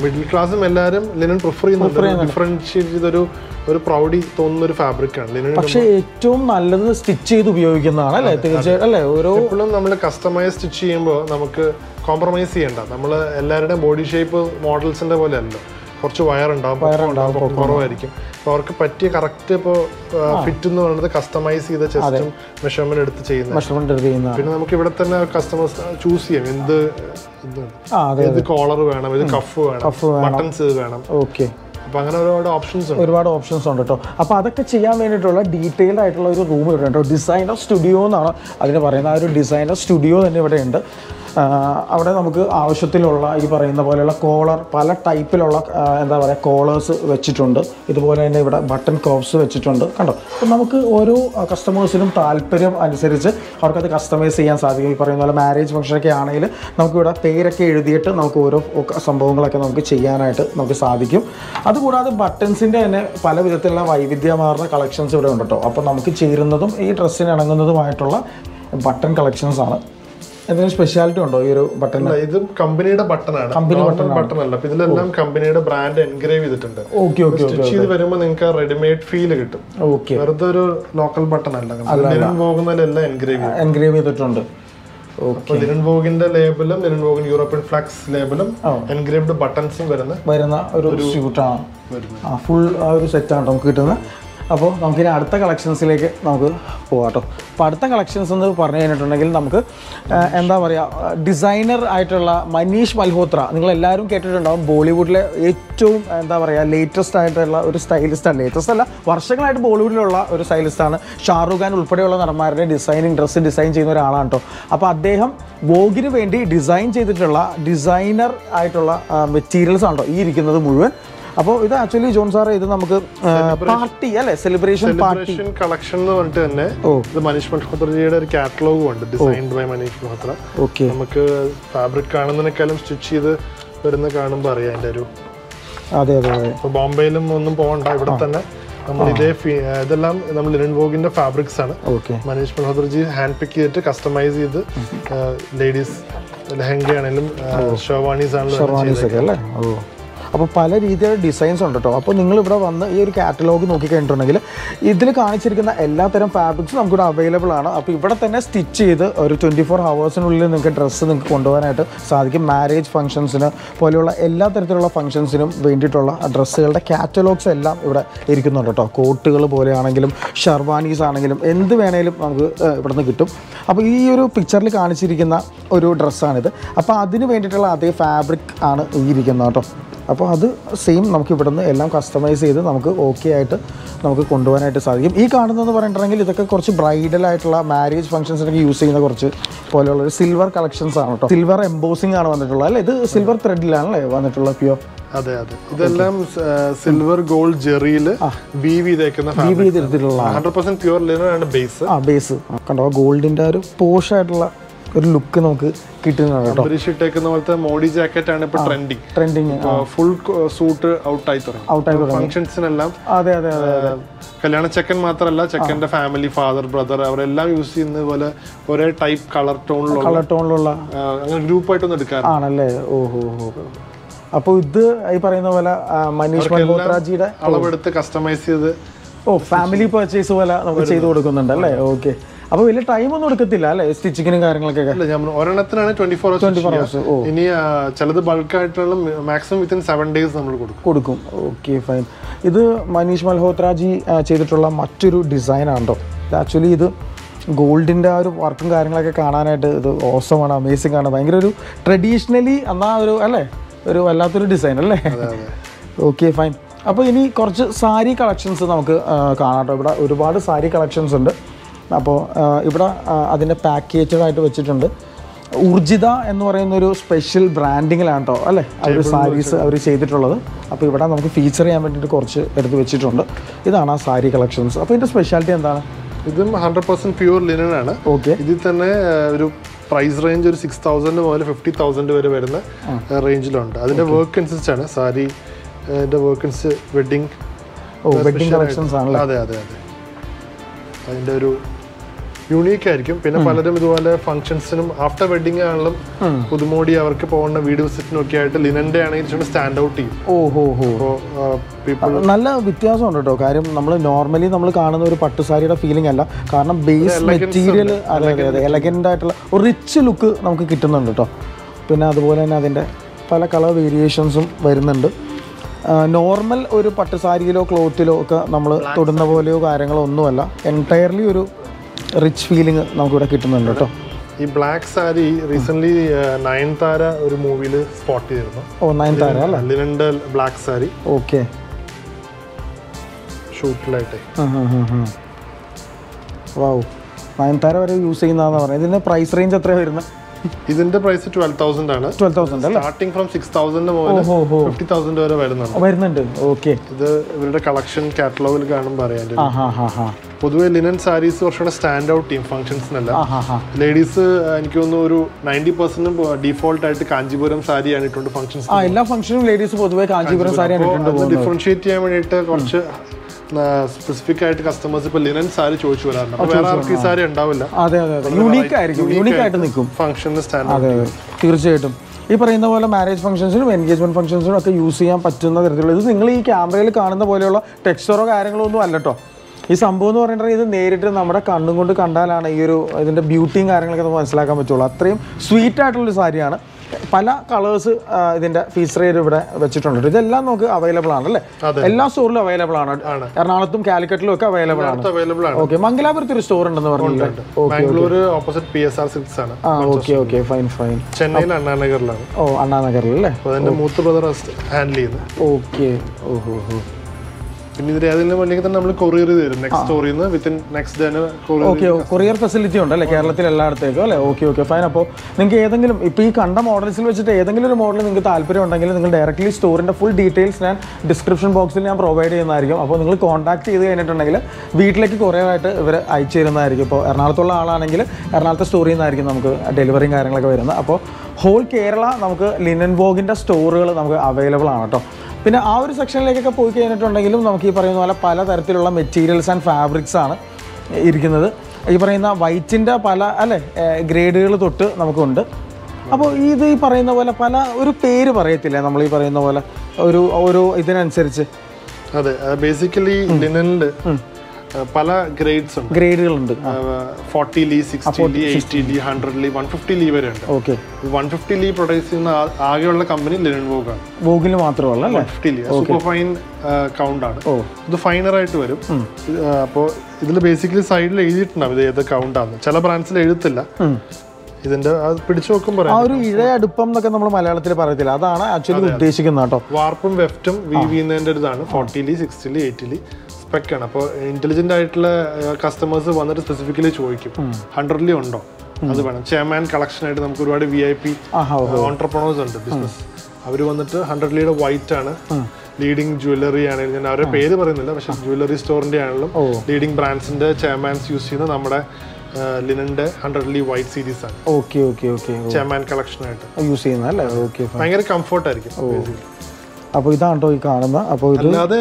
മിഡിൽ ക്ലാസ്സും എല്ലാവരും ലിനൻ പ്രിഫർ ചെയ്യുന്നുണ്ട്. ഡിഫറൻഷിയേറ്റ് ചെയ്തൊരു ഒരു പ്രൗഡി തോന്നുന്ന ഒരു ഫാബ്രിക് ആണ്. ലിനൻ പക്ഷേ ഏറ്റവും നല്ലത് സ്റ്റിച്ച് ചെയ്ത് ഉപയോഗിക്കുന്നതാണ് അല്ലേ? തീർച്ചയായിട്ടും അല്ലേ? ഓരോ എപ്പോഴും നമ്മൾ കസ്റ്റമൈസ് സ്റ്റിച്ച് ചെയ്യുമ്പോൾ നമുക്ക് കോംപ്രമൈസ് ചെയ്യണ്ട. നമ്മൾ എല്ലാവരുടെയും ബോഡി ഷേപ്പ് മോഡൽസിന്റെ പോലെ അല്ല. കുറച്ച് വയർ ഉണ്ടാവും കുറവായിരിക്കും. അപ്പോൾ അവർക്ക് പറ്റിയ കറക്റ്റ് ഇപ്പോൾ ഫിറ്റ് എന്ന് പറയുന്നത് കസ്റ്റമൈസ് ചെയ്ത ചെസ്റ്റും മെഷർമെന്റ് എടുത്ത് ചെയ്യുന്നത്. മെഷർമെന്റ് എടുത്ത് ചെയ്യുന്ന പിന്നെ നമുക്ക് ഇവിടെ തന്നെ കസ്റ്റമേഴ്സ് ചൂസ് ചെയ്യാം. എന്ത് ഇത് ഏത് കോളർ വേണം ഏത് കഫ് വേണം ബട്ടൺസ് വേണം. ഓക്കെ. അപ്പോൾ അങ്ങനെ ഒരുപാട് ഓപ്ഷൻസ് ഉണ്ട്. ഒരുപാട് ഓപ്ഷൻസ് ഉണ്ട് കേട്ടോ അപ്പോൾ അതൊക്കെ ചെയ്യാൻ വേണ്ടിയിട്ടുള്ള ഡീറ്റെയിൽഡ് ആയിട്ടുള്ള ഒരു റൂം ഇവിടെ ഉണ്ട് ഡിസൈനർ സ്റ്റുഡിയോ എന്നാണ് അതിന് പറയുന്നത് ആ ഒരു ഡിസൈനർ സ്റ്റുഡിയോ തന്നെ ഇവിടെ ഉണ്ട്. അവിടെ നമുക്ക് ആവശ്യത്തിലുള്ള ഈ പറയുന്ന പോലെയുള്ള കോളർ പല ടൈപ്പിലുള്ള എന്താ പറയുക കോളേഴ്സ് വെച്ചിട്ടുണ്ട്. ഇതുപോലെ തന്നെ ഇവിടെ ബട്ടൺ കോപ്സ് വെച്ചിട്ടുണ്ട്. കണ്ടോ? അപ്പം നമുക്ക് ഓരോ കസ്റ്റമേഴ്സിനും താല്പര്യം അനുസരിച്ച് അവർക്കത് കസ്റ്റമൈസ് ചെയ്യാൻ സാധിക്കും. ഈ പറയുന്ന പോലെ മാരേജ് ഫംഗ്ഷനൊക്കെ ആണെങ്കിൽ നമുക്കിവിടെ പേരൊക്കെ എഴുതിയിട്ട് നമുക്ക് ഓരോ സംഭവങ്ങളൊക്കെ നമുക്ക് ചെയ്യാനായിട്ട് നമുക്ക് സാധിക്കും. അതുകൂടാതെ ബട്ടൺസിന്റെ തന്നെ പല വിധത്തിലുള്ള വൈവിധ്യമാർന്ന കളക്ഷൻസ് ഇവിടെ ഉണ്ട് കേട്ടോ അപ്പോൾ നമുക്ക് ചേരുന്നതും ഈ ഡ്രസ്സിന് ഇണങ്ങുന്നതുമായിട്ടുള്ള ബട്ടൺ കളക്ഷൻസ് ആണ്. എന്തെങ്കിലും സ്പെഷ്യാലിറ്റി ഉണ്ടോ ഈ ഒരു ബട്ടൺ ഇത് കമ്പനിയുടെ ബട്ടൺ ആണ്. ബട്ടൺ ബട്ടൺ അല്ല. അപ്പൊ ഇതിലെല്ലാം കമ്പനിയുടെ ബ്രാൻഡ് എൻഗ്രേവ് ചെയ്തിട്ടുണ്ട്. ഓക്കെ ഓക്കെ സ്റ്റിച്ച് ചെയ്ത് വരുമ്പോൾ നിങ്ങൾക്ക് ആ റെഡിമെയ്ഡ് ഫീൽ കിട്ടും. ഓക്കെ വെറുതെ ഒരു ലോക്കൽ ബട്ടൺ അല്ല. ലിനൻ പോകുന്നതിലെല്ലാം എൻഗ്രേവ് എൻഗ്രേവ് ചെയ്തിട്ടുണ്ട്. ലിനൻ വോഗിന്റെ ലേബലും ലിനൻ വോഗിൻ യൂറോപ്യൻ ഫ്ലക്സ് ലേബലും എൻഗ്രേവ്ഡ് ബട്ടൺസും വരുന്ന വരുന്ന ഒരു സ്യൂട്ടാണ് ഫുൾ ആ ഒരു സെറ്റാണ് നമുക്ക് കിട്ടുന്നത്. അപ്പോൾ നമുക്കിനി അടുത്ത കളക്ഷൻസിലേക്ക് നമുക്ക് പോകാം കേട്ടോ അപ്പോൾ അടുത്ത കളക്ഷൻസ് എന്ന് പറഞ്ഞു കഴിഞ്ഞിട്ടുണ്ടെങ്കിൽ നമുക്ക് എന്താ പറയുക ഡിസൈനർ ആയിട്ടുള്ള മനീഷ് മൽഹോത്ര. നിങ്ങളെല്ലാവരും കേട്ടിട്ടുണ്ടാവും ബോളിവുഡിലെ ഏറ്റവും എന്താ പറയുക ലേറ്റസ്റ്റ് ആയിട്ടുള്ള ഒരു സ്റ്റൈലിസ്റ്റാണ് ലേറ്റസ്റ്റ് അല്ല വർഷങ്ങളായിട്ട് ബോളിവുഡിലുള്ള ഒരു സ്റ്റൈലിസ്റ്റാണ് ഷാറുഖ് ഖാൻ ഉൾപ്പെടെയുള്ള നടന്മാരുടെ ഡിസൈനിങ് ഡ്രസ്സ് ഡിസൈൻ ചെയ്യുന്ന ഒരാളാണ് കേട്ടോ അപ്പോൾ അദ്ദേഹം വോഗിന് വേണ്ടി ഡിസൈൻ ചെയ്തിട്ടുള്ള ഡിസൈനർ ആയിട്ടുള്ള മെറ്റീരിയൽസ് ആണ് കേട്ടോ ഈ ഇരിക്കുന്നത് മുഴുവൻ. അപ്പോൾ ഇത് ആക്ച്വലി ജോൺ സാറേ ഇത് നമുക്ക് പാർട്ടി അല്ലേ? സെലിബ്രേഷൻ പാർട്ടി കളക്ഷൻ എന്ന് പറഞ്ഞിട്ട് തന്നെ ഇത് മനീഷ് മൽഹോത്രജിയുടെ ഒരു കാറ്റലോഗും ഉണ്ട് designed by Manish Malhotra okay. നമുക്ക് ഫാബ്രിക് കാണുന്നതിനേക്കാളും സ്റ്റിച്ച് ചെയ്ത് വരുന്ന കാണുമ്പോൾ അറിയാം അതിന്റെ ഒരു അതെ അതെ അതെ. ഇപ്പോൾ ബോംബെയിലും ഒന്നും പോകണ്ട ഇവിടെ തന്നെ നമ്മൾ ഇതേ ഫി- ഇതെല്ലാം നമ്മൾ ലിനൻ വോഗിന്റെ ഫാബ്രിക്സ് ആണ്. മനീഷ് മൽഹോത്രജി ഹാൻഡ് പിക്ക് ചെയ്തിട്ട് കസ്റ്റമൈസ് ചെയ്ത് ലേഡീസ് ലെഹങ്ക ആണെങ്കിലും ഷെർവാണീസ് ആണെങ്കിലും അപ്പോൾ പല രീതിയിലുള്ള ഡിസൈൻസ് ഉണ്ട് കേട്ടോ അപ്പോൾ നിങ്ങൾ ഇവിടെ വന്ന് ഈ ഒരു കാറ്റലോഗ് നോക്കിക്കഴിഞ്ഞിട്ടുണ്ടെങ്കിൽ ഇതിൽ കാണിച്ചിരിക്കുന്ന എല്ലാത്തരം ഫാബ്രിക്സും നമുക്കിവിടെ അവൈലബിൾ ആണ്. അപ്പോൾ ഇവിടെ തന്നെ സ്റ്റിച്ച് ചെയ്ത് ഒരു ട്വന്റി ഫോർ ഹവേഴ്സിനുള്ളിൽ നിങ്ങൾക്ക് ഡ്രസ്സ് നിങ്ങൾക്ക് കൊണ്ടുപോകാനായിട്ട് സാധിക്കും. മാരേജ് ഫംഗ്ഷൻസിന് പോലെയുള്ള എല്ലാ തരത്തിലുള്ള ഫംഗ്ഷൻസിനും വേണ്ടിയിട്ടുള്ള ഡ്രസ്സുകളുടെ കാറ്റലോഗ്സ് എല്ലാം ഇവിടെ ഇരിക്കുന്നുണ്ട് കേട്ടോ. കോട്ടുകൾ പോലെയാണെങ്കിലും ഷർവാനീസ് ആണെങ്കിലും എന്ത് വേണേലും നമുക്ക് ഇവിടെ നിന്ന് കിട്ടും. അപ്പോൾ ഈ ഒരു പിക്ചറിൽ കാണിച്ചിരിക്കുന്ന ഒരു ഡ്രസ്സാണിത് അപ്പോൾ അതിന് വേണ്ടിയിട്ടുള്ള അതേ ഫാബ്രിക് ആണ് ഈ ഇരിക്കുന്നത് കേട്ടോ. അപ്പോൾ അത് സെയിം നമുക്ക് ഇവിടുന്ന് എല്ലാം കസ്റ്റമൈസ് ചെയ്ത് നമുക്ക് ഓക്കെ ആയിട്ട് നമുക്ക് കൊണ്ടുപോകാനായിട്ട് സാധിക്കും. ഈ കാണുന്നതെന്ന് പറഞ്ഞിട്ടുണ്ടെങ്കിൽ ഇതൊക്കെ കുറച്ച് ബ്രൈഡൽ ആയിട്ടുള്ള മാരേജ് ഫംഗ്ഷൻസിനൊക്കെ യൂസ് ചെയ്യുന്ന കുറച്ച് പോലെയുള്ള ഒരു സിൽവർ കളക്ഷൻസ് ആണ് കേട്ടോ സിൽവർ എംബോസിംഗ് ആണ് വന്നിട്ടുള്ളത്. അല്ലേ? ഇത് സിൽവർ ത്രെഡിലാണല്ലേ വന്നിട്ടുള്ള പ്യോ അതെ അതെ. ഇതെല്ലാം സിൽവർ ഗോൾഡ് ജെറിയിൽ വീവ് ചെയ്തേക്കുന്ന ഹൺഡ്രഡ് പെർസെന്റ് ആണ്. ബേസ് ആ. ബേസ് കണ്ടോ? ഗോൾഡിന്റെ ഒരു പോഷായിട്ടുള്ള ഒരു ലുക്ക് നമുക്ക് കിട്ടുന്നുണ്ട് കേട്ടോ. ഇട്ടേക്കുന്ന പോലത്തെ മോഡി ജാക്കറ്റ് ആണ് ഇപ്പൊ trending trending full suit out ആയി Out ആയി തുടങ്ങി. ഫംഗ്ഷൻസിനെല്ലാം അതെ അതെ അതെ കല്യാണ ചെക്കൻ മാത്രമല്ല ചെക്കന്റെ ഫാമിലി ഫാദർ ബ്രദർ അവരെല്ലാം യൂസ് ചെയ്യുന്ന പോലെ ഒരേ ടൈപ്പ് കളർ ടോണിലുള്ള കളർ ടോണിലുള്ള അങ്ങനെ ഗ്രൂപ്പായിട്ടൊന്നും എടുക്കാറ്. ആണല്ലേ? ഓഹോ ഹോ അപ്പോൾ ഇത് ഈ പറയുന്ന പോലെ മനീഷ് മൽഹോത്രാജിയുടെ അളവെടുത്ത് കസ്റ്റമൈസ് ചെയ്ത് ഓ ഫാമിലി പർച്ചേസ് പോലെ നമുക്ക് ചെയ്തു കൊടുക്കുന്നുണ്ട് അല്ലേ? ഓക്കെ അപ്പോൾ വലിയ ടൈം ഒന്നും എടുക്കത്തില്ല അല്ലേ? സ്റ്റിച്ചിങ്ങിനും കാര്യങ്ങളൊക്കെ. ഞാൻ ഒരെണ്ണത്തിനാണ് ട്വന്റി ഫോർ hours, ഓ. ഇനി ആ, ചിലത് ബൾക്ക് ആയിട്ടുള്ള മാക്സിമം വിത്തിൻ സെവൻ ഡേയ്സ് നമ്മൾ കൊടുക്കും. കൊടുക്കും. ഓക്കെ ഫൈൻ ഇത് മനീഷ് മൽഹോത്രാജി ചെയ്തിട്ടുള്ള മറ്റൊരു ഡിസൈനാണോ ആക്ച്വലി ഇത് ഗോൾഡിന്റെ ആ ഒരു വർക്കും കാര്യങ്ങളൊക്കെ കാണാനായിട്ട് ഇത് ഓസമാണ് അമേസിംഗ് ആണ്. ഭയങ്കര ഒരു ട്രഡീഷണലി എന്നാ ഒരു അല്ലേ? ഒരു വല്ലാത്തൊരു ഡിസൈൻ അല്ലേ? ഓക്കെ ഫൈൻ അപ്പോൾ ഇനി കുറച്ച് സാരി കളക്ഷൻസ് നമുക്ക് കാണാം കേട്ടോ ഇവിടെ ഒരുപാട് സാരി കളക്ഷൻസ് ഉണ്ട്. അപ്പോൾ ഇവിടെ അതിന്റെ പാക്കേജഡ് ആയിട്ട് വെച്ചിട്ടുണ്ട്. ഊർജിത എന്ന് പറയുന്ന ഒരു സ്പെഷ്യൽ ബ്രാൻഡിങ്ങിലാണ് കേട്ടോ അല്ലേ അവർ സാരീസ് അവർ ചെയ്തിട്ടുള്ളത്. അപ്പോൾ ഇവിടെ നമുക്ക് ഫീച്ചർ ചെയ്യാൻ വേണ്ടിയിട്ട് കുറച്ച് എടുത്ത് വെച്ചിട്ടുണ്ട്. ഇതാണ് ആ സാരി കളക്ഷൻസ് അപ്പോൾ ഇതിന്റെ സ്പെഷ്യാലിറ്റി എന്താണ്? ഇതും ഹൺഡ്രഡ് പെർസെന്റ് പ്യൂർ ലിനൻ ആണ്. ഓക്കെ ഇതിൽ തന്നെ ഒരു പ്രൈസ് റേഞ്ച് ഒരു സിക്സ് തൗസൻഡ് മുതൽ ഫിഫ്റ്റി തൗസൻഡ് വരെ വരുന്ന റേഞ്ചിലുണ്ട് അതിന്റെ വർക്ക് അനുസരിച്ചാണ് സാരി വർക്ക് അനുസരിച്ച് വെഡിങ് ഓ വെഡിങ് കളക്ഷൻസ് ആണല്ലോ? അതെ അതെ അതെ. അതിന്റെ ഒരു യൂണീക്ക് ആയിരിക്കും പിന്നെ പലരും ഇതുപോലെ ഫംഗ്ഷൻസിനും ആഫ്റ്റർ വെഡിങ് ആണെങ്കിലും പുതുമോടി അവർക്ക് പോകുന്ന വീഡിയോ വിസിറ്റിനും ഒക്കെ ആയിട്ട് ലിനന്റെ ആണെങ്കിൽ സ്റ്റാൻഡ് ഔട്ട് ചെയ്യും. ഓഹോ നല്ല വ്യത്യാസമുണ്ട് കേട്ടോ. കാര്യം നമ്മൾ നോർമലി നമ്മൾ കാണുന്ന ഒരു പട്ടുസാരിയുടെ ഫീലിംഗ് അല്ല. കാരണം ബേസ് മെറ്റീരിയൽ അതെ എലഗന്റ് ആയിട്ടുള്ള ഒരു റിച്ച് ലുക്ക് നമുക്ക് കിട്ടുന്നുണ്ട് കേട്ടോ. പിന്നെ അതുപോലെ തന്നെ അതിന്റെ പല കളർ വേരിയേഷൻസും വരുന്നുണ്ട്. നോർമൽ ഒരു പട്ടുസാരിയിലോ ക്ലോത്തിലോ ഒക്കെ നമ്മൾ തൊടുന്ന പോലെയോ കാര്യങ്ങളോ ഒന്നുമല്ല. എന്റയർലി ഒരു റിച്ച് ഫീലിംഗ് നമുക്കിവിടെ കിട്ടുന്നുണ്ട് കേട്ടോ. ഈ ബ്ലാക്ക് സാരി റീസെന്റ് നയൻതാര ഒരു മൂവിയിൽ സ്പോട്ട് ചെയ്തിരുന്നു. ഓ നയൻതാര ലിനന്റെ ബ്ലാക്ക് സാരി ഓക്കെ ഷൂട്ടിലായിട്ട് വാവ് നയൻതാര വരെ യൂസ് ചെയ്യുന്നതാണെന്ന് പറഞ്ഞു ഇതിന്റെ പ്രൈസ് റേഞ്ച് എത്രയാണ് വരുന്നത്? ഇതിന്റെ പ്രൈസ് ട്വൽവ് തൗസൻഡ് ആണ്. Twelve thousand starting from six thousand മുതൽ ഫിഫ്റ്റി തൗസൻഡ് വരെ വരുന്നുണ്ട്. വരുന്നുണ്ട്. ഓക്കെ ഇത് ഇവരുടെ കളക്ഷൻ കാറ്റലോഗിൽ കാണുമ്പോൾ അറിയാൻ ഹാ ഹാ പൊതുവെ ലിനൻ സാരീസ് കുറച്ചുകൂടെ സ്റ്റാൻഡ് ഔട്ട് ചെയ്യും ഫംഗ്ഷൻസിനല്ല ലേഡീസ് എനിക്ക് തോന്നുന്നു ഒരു നയന്റി പെർസെന്റും ഡിഫോൾട്ട് ആയിട്ട് കാഞ്ചീപുരം സാരി ആണിട്ടുണ്ട് ഫംഗ്ഷൻസ് എല്ലാ ഫംഗ്ഷനും ലേഡീസ് പൊതുവെ കാഞ്ചീപുരം പോകുന്നത്. ഡിഫറൻഷിയേറ്റ് ചെയ്യാൻ വേണ്ടിയിട്ട് കുറച്ച് സ്പെസിഫിക് ആയിട്ട് കസ്റ്റമേഴ്സ് ഇപ്പൊ ലിനൻ സാരി ചോദിച്ചു വരാറുണ്ട്. അപ്പൊ വേറെ ആർക്കും ഈ സാരി ഉണ്ടാവില്ല. അതെ അതെ യൂണീക്ക് ആയിരിക്കും യൂണീക്ക് ആയിട്ട് നിൽക്കും. സ്റ്റാൻഡേർഡ് തീർച്ചയായിട്ടും. ഈ പറയുന്ന പോലെ മാരേജ് ഫംഗ്ഷൻസിനും എൻഗേജ്മെന്റ് ഫംഗ്ഷൻസിനും ഒക്കെ യൂസ് ചെയ്യാൻ പറ്റുന്ന തരത്തിലുള്ള ഇത് നിങ്ങൾ ഈ ക്യാമറയിൽ കാണുന്ന പോലെയുള്ള ടെക്സ്ചറോ കാര്യങ്ങളോ ഒന്നും അല്ല കേട്ടോ ഈ സംഭവം എന്ന് പറഞ്ഞിട്ടുണ്ടെങ്കിൽ ഇത് നേരിട്ട് നമ്മുടെ കണ്ണും കൊണ്ട് കണ്ടാലാണ് ഈ ഒരു ഇതിന്റെ ബ്യൂട്ടിയും കാര്യങ്ങളൊക്കെ നമുക്ക് മനസ്സിലാക്കാൻ പറ്റുള്ളൂ. അത്രയും സ്വീറ്റ് ആയിട്ടുള്ളൊരു സാരിയാണ്. പല കളേഴ്സ് ഇതിന്റെ ഫീച്ചർ ഇവിടെ വെച്ചിട്ടുണ്ട്. ഇതെല്ലാം നമുക്ക് അവൈലബിൾ ആണ് അല്ലേ? എല്ലാ സ്റ്റോറിലും അവൈലബിൾ ആണ്. എറണാകുളത്തും കാലിക്കറ്റിലും ഒക്കെ അവൈലബിൾ ആണ്. അവൈലബിൾ ആണ്. ഓക്കെ മംഗലാപുരത്ത് ഒരു സ്റ്റോർ ഉണ്ടെന്ന് പറഞ്ഞിട്ടുണ്ട് Bangalore opposite P S R six ആണ്. ആ ഓക്കെ ഓക്കെ ഫൈൻ ഫൈൻ ചെന്നൈയിൽ അണ്ണാനഗറിലാണ്. ഓ അണ്ണാനഗറിൽ അല്ലേ? അപ്പോൾ അതിന്റെ മൂത്ത ബ്രദർ ഹാൻഡിൽ ചെയ്യുന്നത്. ഓക്കെ ഓഹോ. പിന്നെ അല്ലെങ്കിൽ തന്നെ നമ്മൾ കൊറിയർ ചെയ്ത് നെക്സ്റ്റ് സ്റ്റോറിൽ നിന്ന് within next day okay courier facility ഉണ്ട് അല്ലേ കേരളത്തിൽ എല്ലായിടത്തേക്കും അല്ലേ? ഓക്കെ ഓക്കെ ഫൈൻ അപ്പോൾ നിങ്ങൾക്ക് ഏതെങ്കിലും ഇപ്പോൾ ഈ കണ്ട മോഡൽസിൽ വെച്ചിട്ട് ഏതെങ്കിലും ഒരു മോഡൽ നിങ്ങൾക്ക് താല്പര്യം ഉണ്ടെങ്കിൽ നിങ്ങൾ ഡയറക്റ്റ്ലി സ്റ്റോറിന്റെ ഫുൾ ഡീറ്റെയിൽസ് ഞാൻ ഡിസ്ക്രിപ്ഷൻ ബോക്സിൽ ഞാൻ പ്രൊവൈഡ് ചെയ്യുന്നതായിരിക്കും. അപ്പോൾ നിങ്ങൾ കോൺടാക്ട് ചെയ്ത് കഴിഞ്ഞിട്ടുണ്ടെങ്കിൽ വീട്ടിലേക്ക് കുറേയായിട്ട് ഇവർ അയച്ചു തരുന്നതായിരിക്കും. ഇപ്പോൾ എറണാകുളത്തുള്ള ആളാണെങ്കിൽ എറണാകുളത്തെ സ്റ്റോറിൽ നിന്നായിരിക്കും നമുക്ക് ഡെലിവറിയും കാര്യങ്ങളൊക്കെ വരുന്നത്. അപ്പോൾ ഹോൾ കേരള നമുക്ക് ലിനൻ ബോഗിന്റെ സ്റ്റോറുകൾ നമുക്ക് അവൈലബിൾ ആണ് കേട്ടോ. പിന്നെ ആ ഒരു സെക്ഷനിലേക്കൊക്കെ പോയി കഴിഞ്ഞിട്ടുണ്ടെങ്കിലും നമുക്ക് ഈ പറയുന്ന പോലെ പല തരത്തിലുള്ള മെറ്റീരിയൽസ് ആൻഡ് ഫാബ്രിക്സ് ആണ് ഇരിക്കുന്നത്. ഈ പറയുന്ന വൈറ്റിന്റെ പല അല്ലേ ഗ്രേഡുകൾ തൊട്ട് നമുക്കുണ്ട്. അപ്പോൾ ഇത് ഈ പറയുന്ന പോലെ പല ഒരു പേര് പറയത്തില്ലേ? നമ്മൾ ഈ പറയുന്ന പോലെ ഒരു ഓരോ ഇതിനനുസരിച്ച്. അതെ ബേസിക്കലി ലിനനിൽ പല ഗ്രേഡ്സ് ഉണ്ട്. ഗ്രേഡുകളുണ്ട് forty lea sixty lea eighty lea hundred lea one fifty lea വരെ ഉണ്ട് okay one fifty lea produce ചെയ്യുന്ന ആകെയുള്ള കമ്പനി ലെനൻ വോഗ് ആണ്. വോഗിന് മാത്രമല്ല one fifty lea. Super fine count ആണ്. ഇത് ഫൈനർ ആയിട്ട് വരും. അപ്പോൾ ഇതിൽ ബേസിക്കലി സൈഡിൽ എഴുതിയിട്ടുണ്ടാവും ഇത് ഏത് കൗണ്ട് ആണ് ചില ബ്രാൻഡ്സിൽ എഴുതത്തില്ല ഇതിന്റെ പിടിച്ചു നോക്കുമ്പോൾ ആ ഒരു ഇഴയടുപ്പം എന്നൊക്കെ നമ്മൾ മലയാളത്തിൽ പറയത്തില്ല. അതാണ് ആക്ച്വലി ഉദ്ദേശിക്കുന്നത് കേട്ടോ. വാർപ്പും വെഫ്റ്റും വി ചെയ്യുന്നതിന്റെ ഒരു ഇതാണ് ഫോർട്ടിലി സിക്സ്റ്റിലി എയ്റ്റിലി സ്പെക്ക് ആണ്. അപ്പോൾ ഇന്റലിജന്റ് ആയിട്ടുള്ള കസ്റ്റമേഴ്സ് വന്നിട്ട് സ്പെസിഫിക്കലി ചോദിക്കും. ഹൺഡ്രഡ്ലി ഉണ്ടോ? അത് വേണം. ചെയർമാൻ കളക്ഷൻ ആയിട്ട് നമുക്ക് ഒരുപാട് വി ഐ പി ഓൺടർപ്രണേഴ്സ് ഉണ്ട് ബിസിനസ് അവർ വന്നിട്ട് ഹൺഡ്രഡ് ലീഡ് വൈറ്റ് ആണ്. ലീഡിംഗ് ജുവല്ലറി ആണെങ്കിലും ഞാൻ അവരുടെ പേര് പറയുന്നില്ല പക്ഷെ ജുവല്ലറി സ്റ്റോറിന്റെ ആണെങ്കിലും. ലീഡിംഗ് ബ്രാൻഡ്സിന്റെ ചെയർമാൻസ് യൂസ് ചെയ്യുന്ന നമ്മുടെ ലിനന്റെ ഹൺഡ്രഡ് ലീ വൈറ്റ് സീരീസ് ആണ്. Okay okay okay chairman collection ആയിട്ട്. യൂസ് ചെയ്യുന്ന ഭയങ്കര കംഫർട്ട് ആയിരിക്കും. അപ്പോൾ ഇതാണ് കേട്ടോ ഈ കാണുന്ന. അപ്പോൾ ഇത് അല്ലാതെ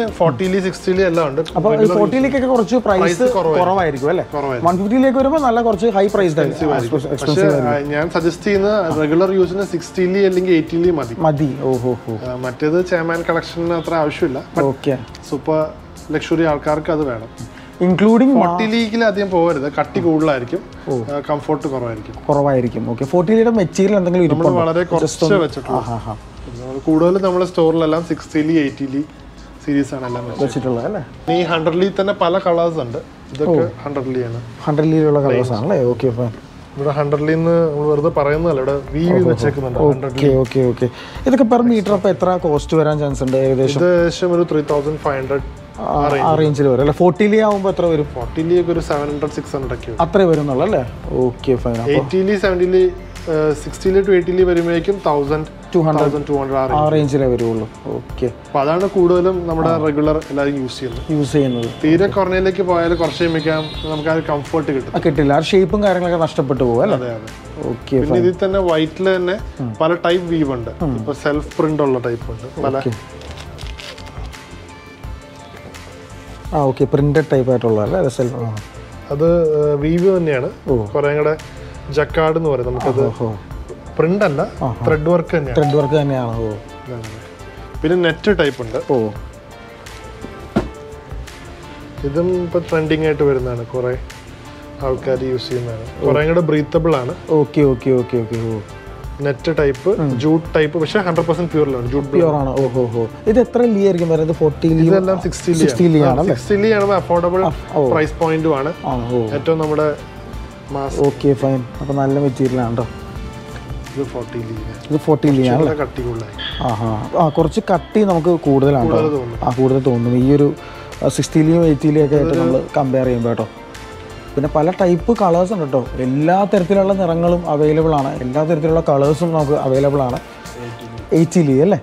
എല്ലാം ഉണ്ട്. അപ്പോൾ ഈ ഫോർട്ടിയിലേക്കൊക്കെ കുറച്ച് പ്രൈസ് കുറവായിരിക്കും. അല്ലേ. വൺ ഫിഫ്റ്റിയിലേക്ക് വരുമ്പോൾ നല്ല കുറച്ച് ഹൈ പ്രൈസ് ഞാൻ സജസ്റ്റ് ചെയ്യുന്ന റെഗുലർ യൂസിന് സിക്സ്റ്റിലി അല്ലെങ്കിൽ എയ്റ്റിലി മതി. മതി. ഓഹോ മറ്റേത് ചെയർമാൻ കളക്ഷന് അത്ര ആവശ്യമില്ല. ഓക്കെ സൂപ്പർ ലക്ഷറി ആൾക്കാർക്ക് അത് വേണം. ഇൻക്ലൂഡിങ് ലീഗിൽ അധികം പോകരുത്. കട്ടി കൂടുതലായിരിക്കും. കംഫോർട്ട് കുറവായിരിക്കും. കുറവായിരിക്കും. ഓക്കെ ഫോർട്ടിയിലെ മെറ്റീരിയൽ എന്തെങ്കിലും വളരെ കുറച്ച് വെച്ചിട്ടുള്ളൂ. കൂടുതൽ നമ്മുടെ സ്റ്റോറിലെല്ലാം സിക്സ്റ്റിലി എയ്റ്റിലി സീരീസ് ആണ് എല്ലാം. വെച്ചിട്ടുള്ളത്. അല്ലേ? ഈ ഹൺഡ്രഡ്ലി തന്നെ പല കളേഴ്സ് ഉണ്ട്. ഇതൊക്കെ ഹൺഡ്രഡിലി ആണ്. ഹൺഡ്രഡിലുള്ള കളേഴ്സ് ആണല്ലേ? ഓക്കെ ഫൈൻ ഇവിടെ ഹൺഡ്രഡ്ലി എന്ന് നമ്മൾ വെറുതെ പറയുന്നതല്ല. ഇവിടെ വി വെച്ചേക്കുന്നുണ്ട് ഹൺഡ്രഡ് ഓക്കെ ഓക്കെ ഓക്കെ ഇതൊക്കെ പെർ മീറ്റർ അപ്പോൾ എത്ര കോസ്റ്റ് വരാൻ ചാൻസ് ഉണ്ട് ഏകദേശം? ഏകദേശം ഒരു ത്രീ തൗസൻഡ് ഫൈവ് ഹൺഡ്രഡ് ആ റേഞ്ചിൽ വരും അല്ലേ? ഫോർട്ടിലി ആകുമ്പോൾ എത്ര വരും? ഫോർട്ടിലി ഒരു സെവൻ ഹൺഡ്രഡ് സിക്സ് ഹൺഡ്രഡ് ഒക്കെ വരും. അത്രേ വരുന്നുള്ളൂ അല്ലേ? Okay fine eighty lea seventy lea sixty lea to eighty lea വരുമ്പോഴേക്കും thousand two hundred two hundred ആ റേഞ്ചിലേ വരുള്ളൂ ഓക്കെ അപ്പൊ അതാണ് കൂടുതലും നമ്മുടെ റെഗുലർ എല്ലാവരും യൂസ് ചെയ്യുന്നത്. യൂസ് ചെയ്യുന്നത്. തീരെ കുറഞ്ഞതിലേക്ക് പോയാൽ കുറച്ച് കഴിയുമ്പോൾ നമുക്ക് ആ ഒരു കംഫർട്ട് കിട്ടും. കിട്ടില്ല. ആ ഷേപ്പും കാര്യങ്ങളൊക്കെ നഷ്ടപ്പെട്ടു പോകും അല്ലേ? അതെ അതെ. ഓക്കെ പിന്നെ ഇതിൽ തന്നെ വൈറ്റിൽ തന്നെ പല ടൈപ്പ് വീവ് ഉണ്ട്. ഇപ്പൊ സെൽഫ് പ്രിന്റ് ഉള്ള ടൈപ്പ് ഉണ്ട്. പല ആ ഓക്കെ പ്രിന്റഡ് ടൈപ്പ് ആയിട്ടുള്ള അല്ലേ? സെൽഫ് അത് വീവ് തന്നെയാണ്. കുറെ കൂടെ ജക്കാർഡ് എന്ന് പറയും. നമുക്കത് പ്രിന്റ് അല്ല ത്രെഡ് വർക്ക് തന്നെയാണ് ത്രെഡ് വർക്ക് തന്നെയാണ്. ഓ. പിന്നെ നെറ്റ് ടൈപ്പ് ഉണ്ട്. ഓ. ഇതും ഇപ്പൊ ട്രെൻഡിങ് ആയിട്ട് വരുന്നതാണ്. കുറെ ആൾക്കാർ യൂസ് ചെയ്യുന്നതാണ്. കുറെ കൂടെ ബ്രീത്തബിൾ ആണ്. ഓക്കെ ഓക്കെ ഓക്കെ ഓക്കെ ഓ. നെറ്റ് ടൈപ്പ് ജൂട്ട് ടൈപ്പ് പക്ഷെ ഹൺഡ്രഡ് പെർസെന്റ് പ്യൂറിലാണ് ജൂട്ട് പ്യൂർ ആണ്. ഓഹോ ഹോ ഇത് എത്ര ലീ ആയിരിക്കും വരുന്നത് ഫോർട്ടി ലീ ഇതെല്ലാം സിക്സ്റ്റി ലീ ആണ്. സിക്സ്റ്റി ലീ ആണ് അഫോർഡബിൾ പ്രൈസ് പോയിന്റും ആണ്. ഏറ്റവും നമ്മുടെ ഓക്കെ ഫൈൻ അപ്പോൾ നല്ല മെറ്റീരിയൽ ആണ് കേട്ടോ ഇത് ഫോർട്ടി ലീ ലീ കൂടുതലായി ആ ഹാ ആ കുറച്ച് കട്ടി നമുക്ക് കൂടുതലാണ് കേട്ടോ. ആ കൂടുതൽ തോന്നും ഈ ഒരു സിക്സ്റ്റിലിയും എയ്റ്റിലിയും ഒക്കെ ആയിട്ട് നമ്മൾ കമ്പയർ ചെയ്യുമ്പോൾ കേട്ടോ പിന്നെ പല ടൈപ്പ് കളേഴ്സ് ഉണ്ട് കേട്ടോ എല്ലാ തരത്തിലുള്ള നിറങ്ങളും അവൈലബിൾ ആണ്. എല്ലാ തരത്തിലുള്ള കളേഴ്സും നമുക്ക് അവൈലബിൾ ആണ്. എയ്റ്റിലി അല്ലേ?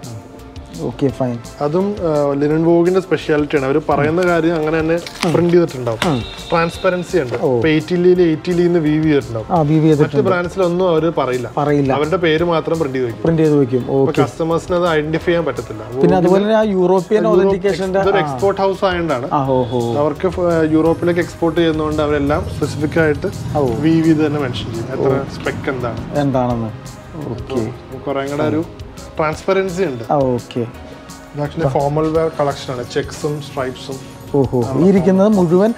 ഓക്കെ ഫൈൻ അതും ലിനൻ വോഗിന്റെ സ്പെഷ്യാലിറ്റി ആണ്. അവർ പറയുന്ന കാര്യം അങ്ങനെ തന്നെ പ്രിന്റ് ചെയ്തിട്ടുണ്ടാവും. ട്രാൻസ്പെറൻസി ഉണ്ട്. എയ്റ്റിലിയിൽ എയ്റ്റിലിന്ന് വി വി ചെയ്തിട്ടുണ്ടാവും. മറ്റ് ബ്രാൻഡ്സിലൊന്നും അവർ പറയില്ല. പറയില്ല. അവരുടെ പേര് മാത്രം പ്രിന്റ് ചെയ്ത് പ്രിന്റ് ചെയ്ത് വെക്കും. കസ്റ്റമേഴ്സിന് അത് ഐഡന്റിഫൈ ചെയ്യാൻ പറ്റത്തില്ല. പിന്നെ അതുപോലെ യൂറോപ്യൻ ഓതന്റിക്കേഷന്റെ ഒരു എക്സ്പോർട്ട് ഹൗസ് ആയതുകൊണ്ടാണ് അവർക്ക് യൂറോപ്പിലേക്ക് എക്സ്പോർട്ട് ചെയ്യുന്നതുകൊണ്ട് അവരെല്ലാം സ്പെസിഫിക് ആയിട്ട് വി വി തന്നെ മെൻഷൻ ചെയ്യും. എത്ര സ്പെക് എന്താണ്. എന്താണെന്ന്. ഓക്കെ കുറെ കൂടെ ഒരു ട്രാൻസ്പെറൻസി ഉണ്ട്. ആ okay. Actually formal wear collection ആണ്. ചെക്സും സ്ട്രൈപ്സും ഓഹോ. ഈ ഇരിക്കുന്നത് മുഴുവൻ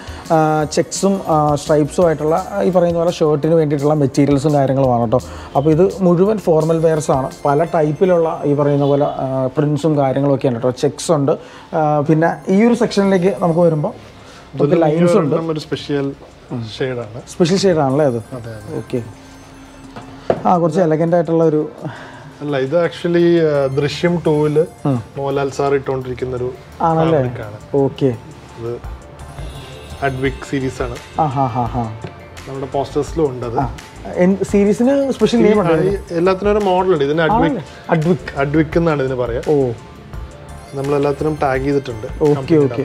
ചെക്സും സ്ട്രൈപ്സും ആയിട്ടുള്ള ഈ പറയുന്ന പോലെ ഷർട്ടിന് വേണ്ടിയിട്ടുള്ള മെറ്റീരിയൽസും കാര്യങ്ങളുമാണ് കേട്ടോ അപ്പോൾ ഇത് മുഴുവൻ ഫോർമൽ വെയർസ് ആണ്. പല ടൈപ്പിലുള്ള ഈ പറയുന്ന പോലെ പ്രിൻസും കാര്യങ്ങളൊക്കെയാണ് കേട്ടോ ചെക്സ് ഉണ്ട്. പിന്നെ ഈ ഒരു സെക്ഷനിലേക്ക് നമുക്ക് വരുമ്പോൾ ലൈൻസ് ഉണ്ട്. ഒരു സ്പെഷ്യൽ ഷെയ്ഡാണ് സ്പെഷ്യൽ ഷെയ്ഡാണല്ലേ അതെ? ഓക്കെ ആ കുറച്ച് എലഗന്റ് ആയിട്ടുള്ള ഒരു അല്ല ഇത് ആക്ച്വലി ദൃശ്യം ടൂവിൽ മോഹൻലാൽ സാർ ഇട്ടോണ്ടിരിക്കുന്ന ഒരു ആണല്ലേ ഓക്കെ. ഇത് അഡ്വിക് സീരീസ് ആണ്. നമ്മുടെ പോസ്റ്റേഴ്സിലും ഉണ്ട് അത്. സീരീസിന് സ്പെഷ്യൽ നെയിം എല്ലാത്തിനും ഒരു മോഡൽ ഉണ്ട്. ഇതിന് അഡ്വിക് അഡ്വിക് അഡ്വിക് എന്നാണ് ഇതിന് പറയാ. ഓ. നമ്മൾ എല്ലാത്തിനും ടാഗ് ചെയ്തിട്ടുണ്ട്. Okay okay.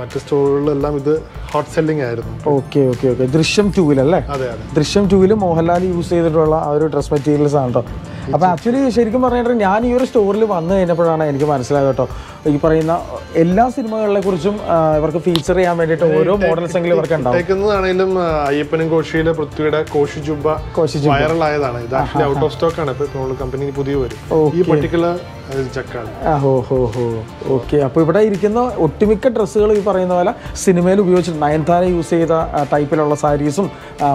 മറ്റ് സ്റ്റോറുകളിലെല്ലാം ഇത് ഹോട്ട് സെല്ലിംഗ് ആയിരുന്നു. Okay okay okay. ദൃശ്യം ടൂവിലല്ലേ? അതെ അതെ. ദൃശ്യം ടൂവിൽ മോഹൻലാൽ യൂസ് ചെയ്തിട്ടുള്ള ആ ഒരു ഡ്രസ് മെറ്റീരിയൽസ് ആണ് കേട്ടോ അപ്പോൾ ആക്ച്വലി ശരിക്കും പറഞ്ഞിട്ട് ഞാൻ ഈ ഒരു സ്റ്റോറിൽ വന്നു കഴിഞ്ഞപ്പോഴാണ് എനിക്ക് മനസ്സിലായത് കേട്ടോ. ഈ പറയുന്ന എല്ലാ സിനിമകളെ കുറിച്ചും ഇവർക്ക് ഫീച്ചർ ചെയ്യാൻ വേണ്ടിയിട്ട് ഓരോ മോഡൽസ് എങ്കിലും ഇവർക്ക് ഉണ്ടാവും. അയ്യപ്പനും കോശിയിലെ പൃഥ്വിയുടെ കോശി ജുബ കോശി വൈറൽ ആയതാണ്. ഇത് ആക്ച്വലി ഔട്ട് ഓഫ് സ്റ്റോക്ക് ആണ്. ഇപ്പൊ നമ്മൾ കമ്പനി പുതിയ വരും. ഈ പർട്ടിക്കുലർ ഓക്കെ അപ്പോൾ ഇവിടെ ഇരിക്കുന്ന ഒട്ടുമിക്ക ഡ്രസ്സുകൾ ഈ പറയുന്ന പോലെ സിനിമയിൽ ഉപയോഗിച്ചിട്ടുണ്ട്. നയൻതാര യൂസ് ചെയ്ത ടൈപ്പിലുള്ള സാരീസും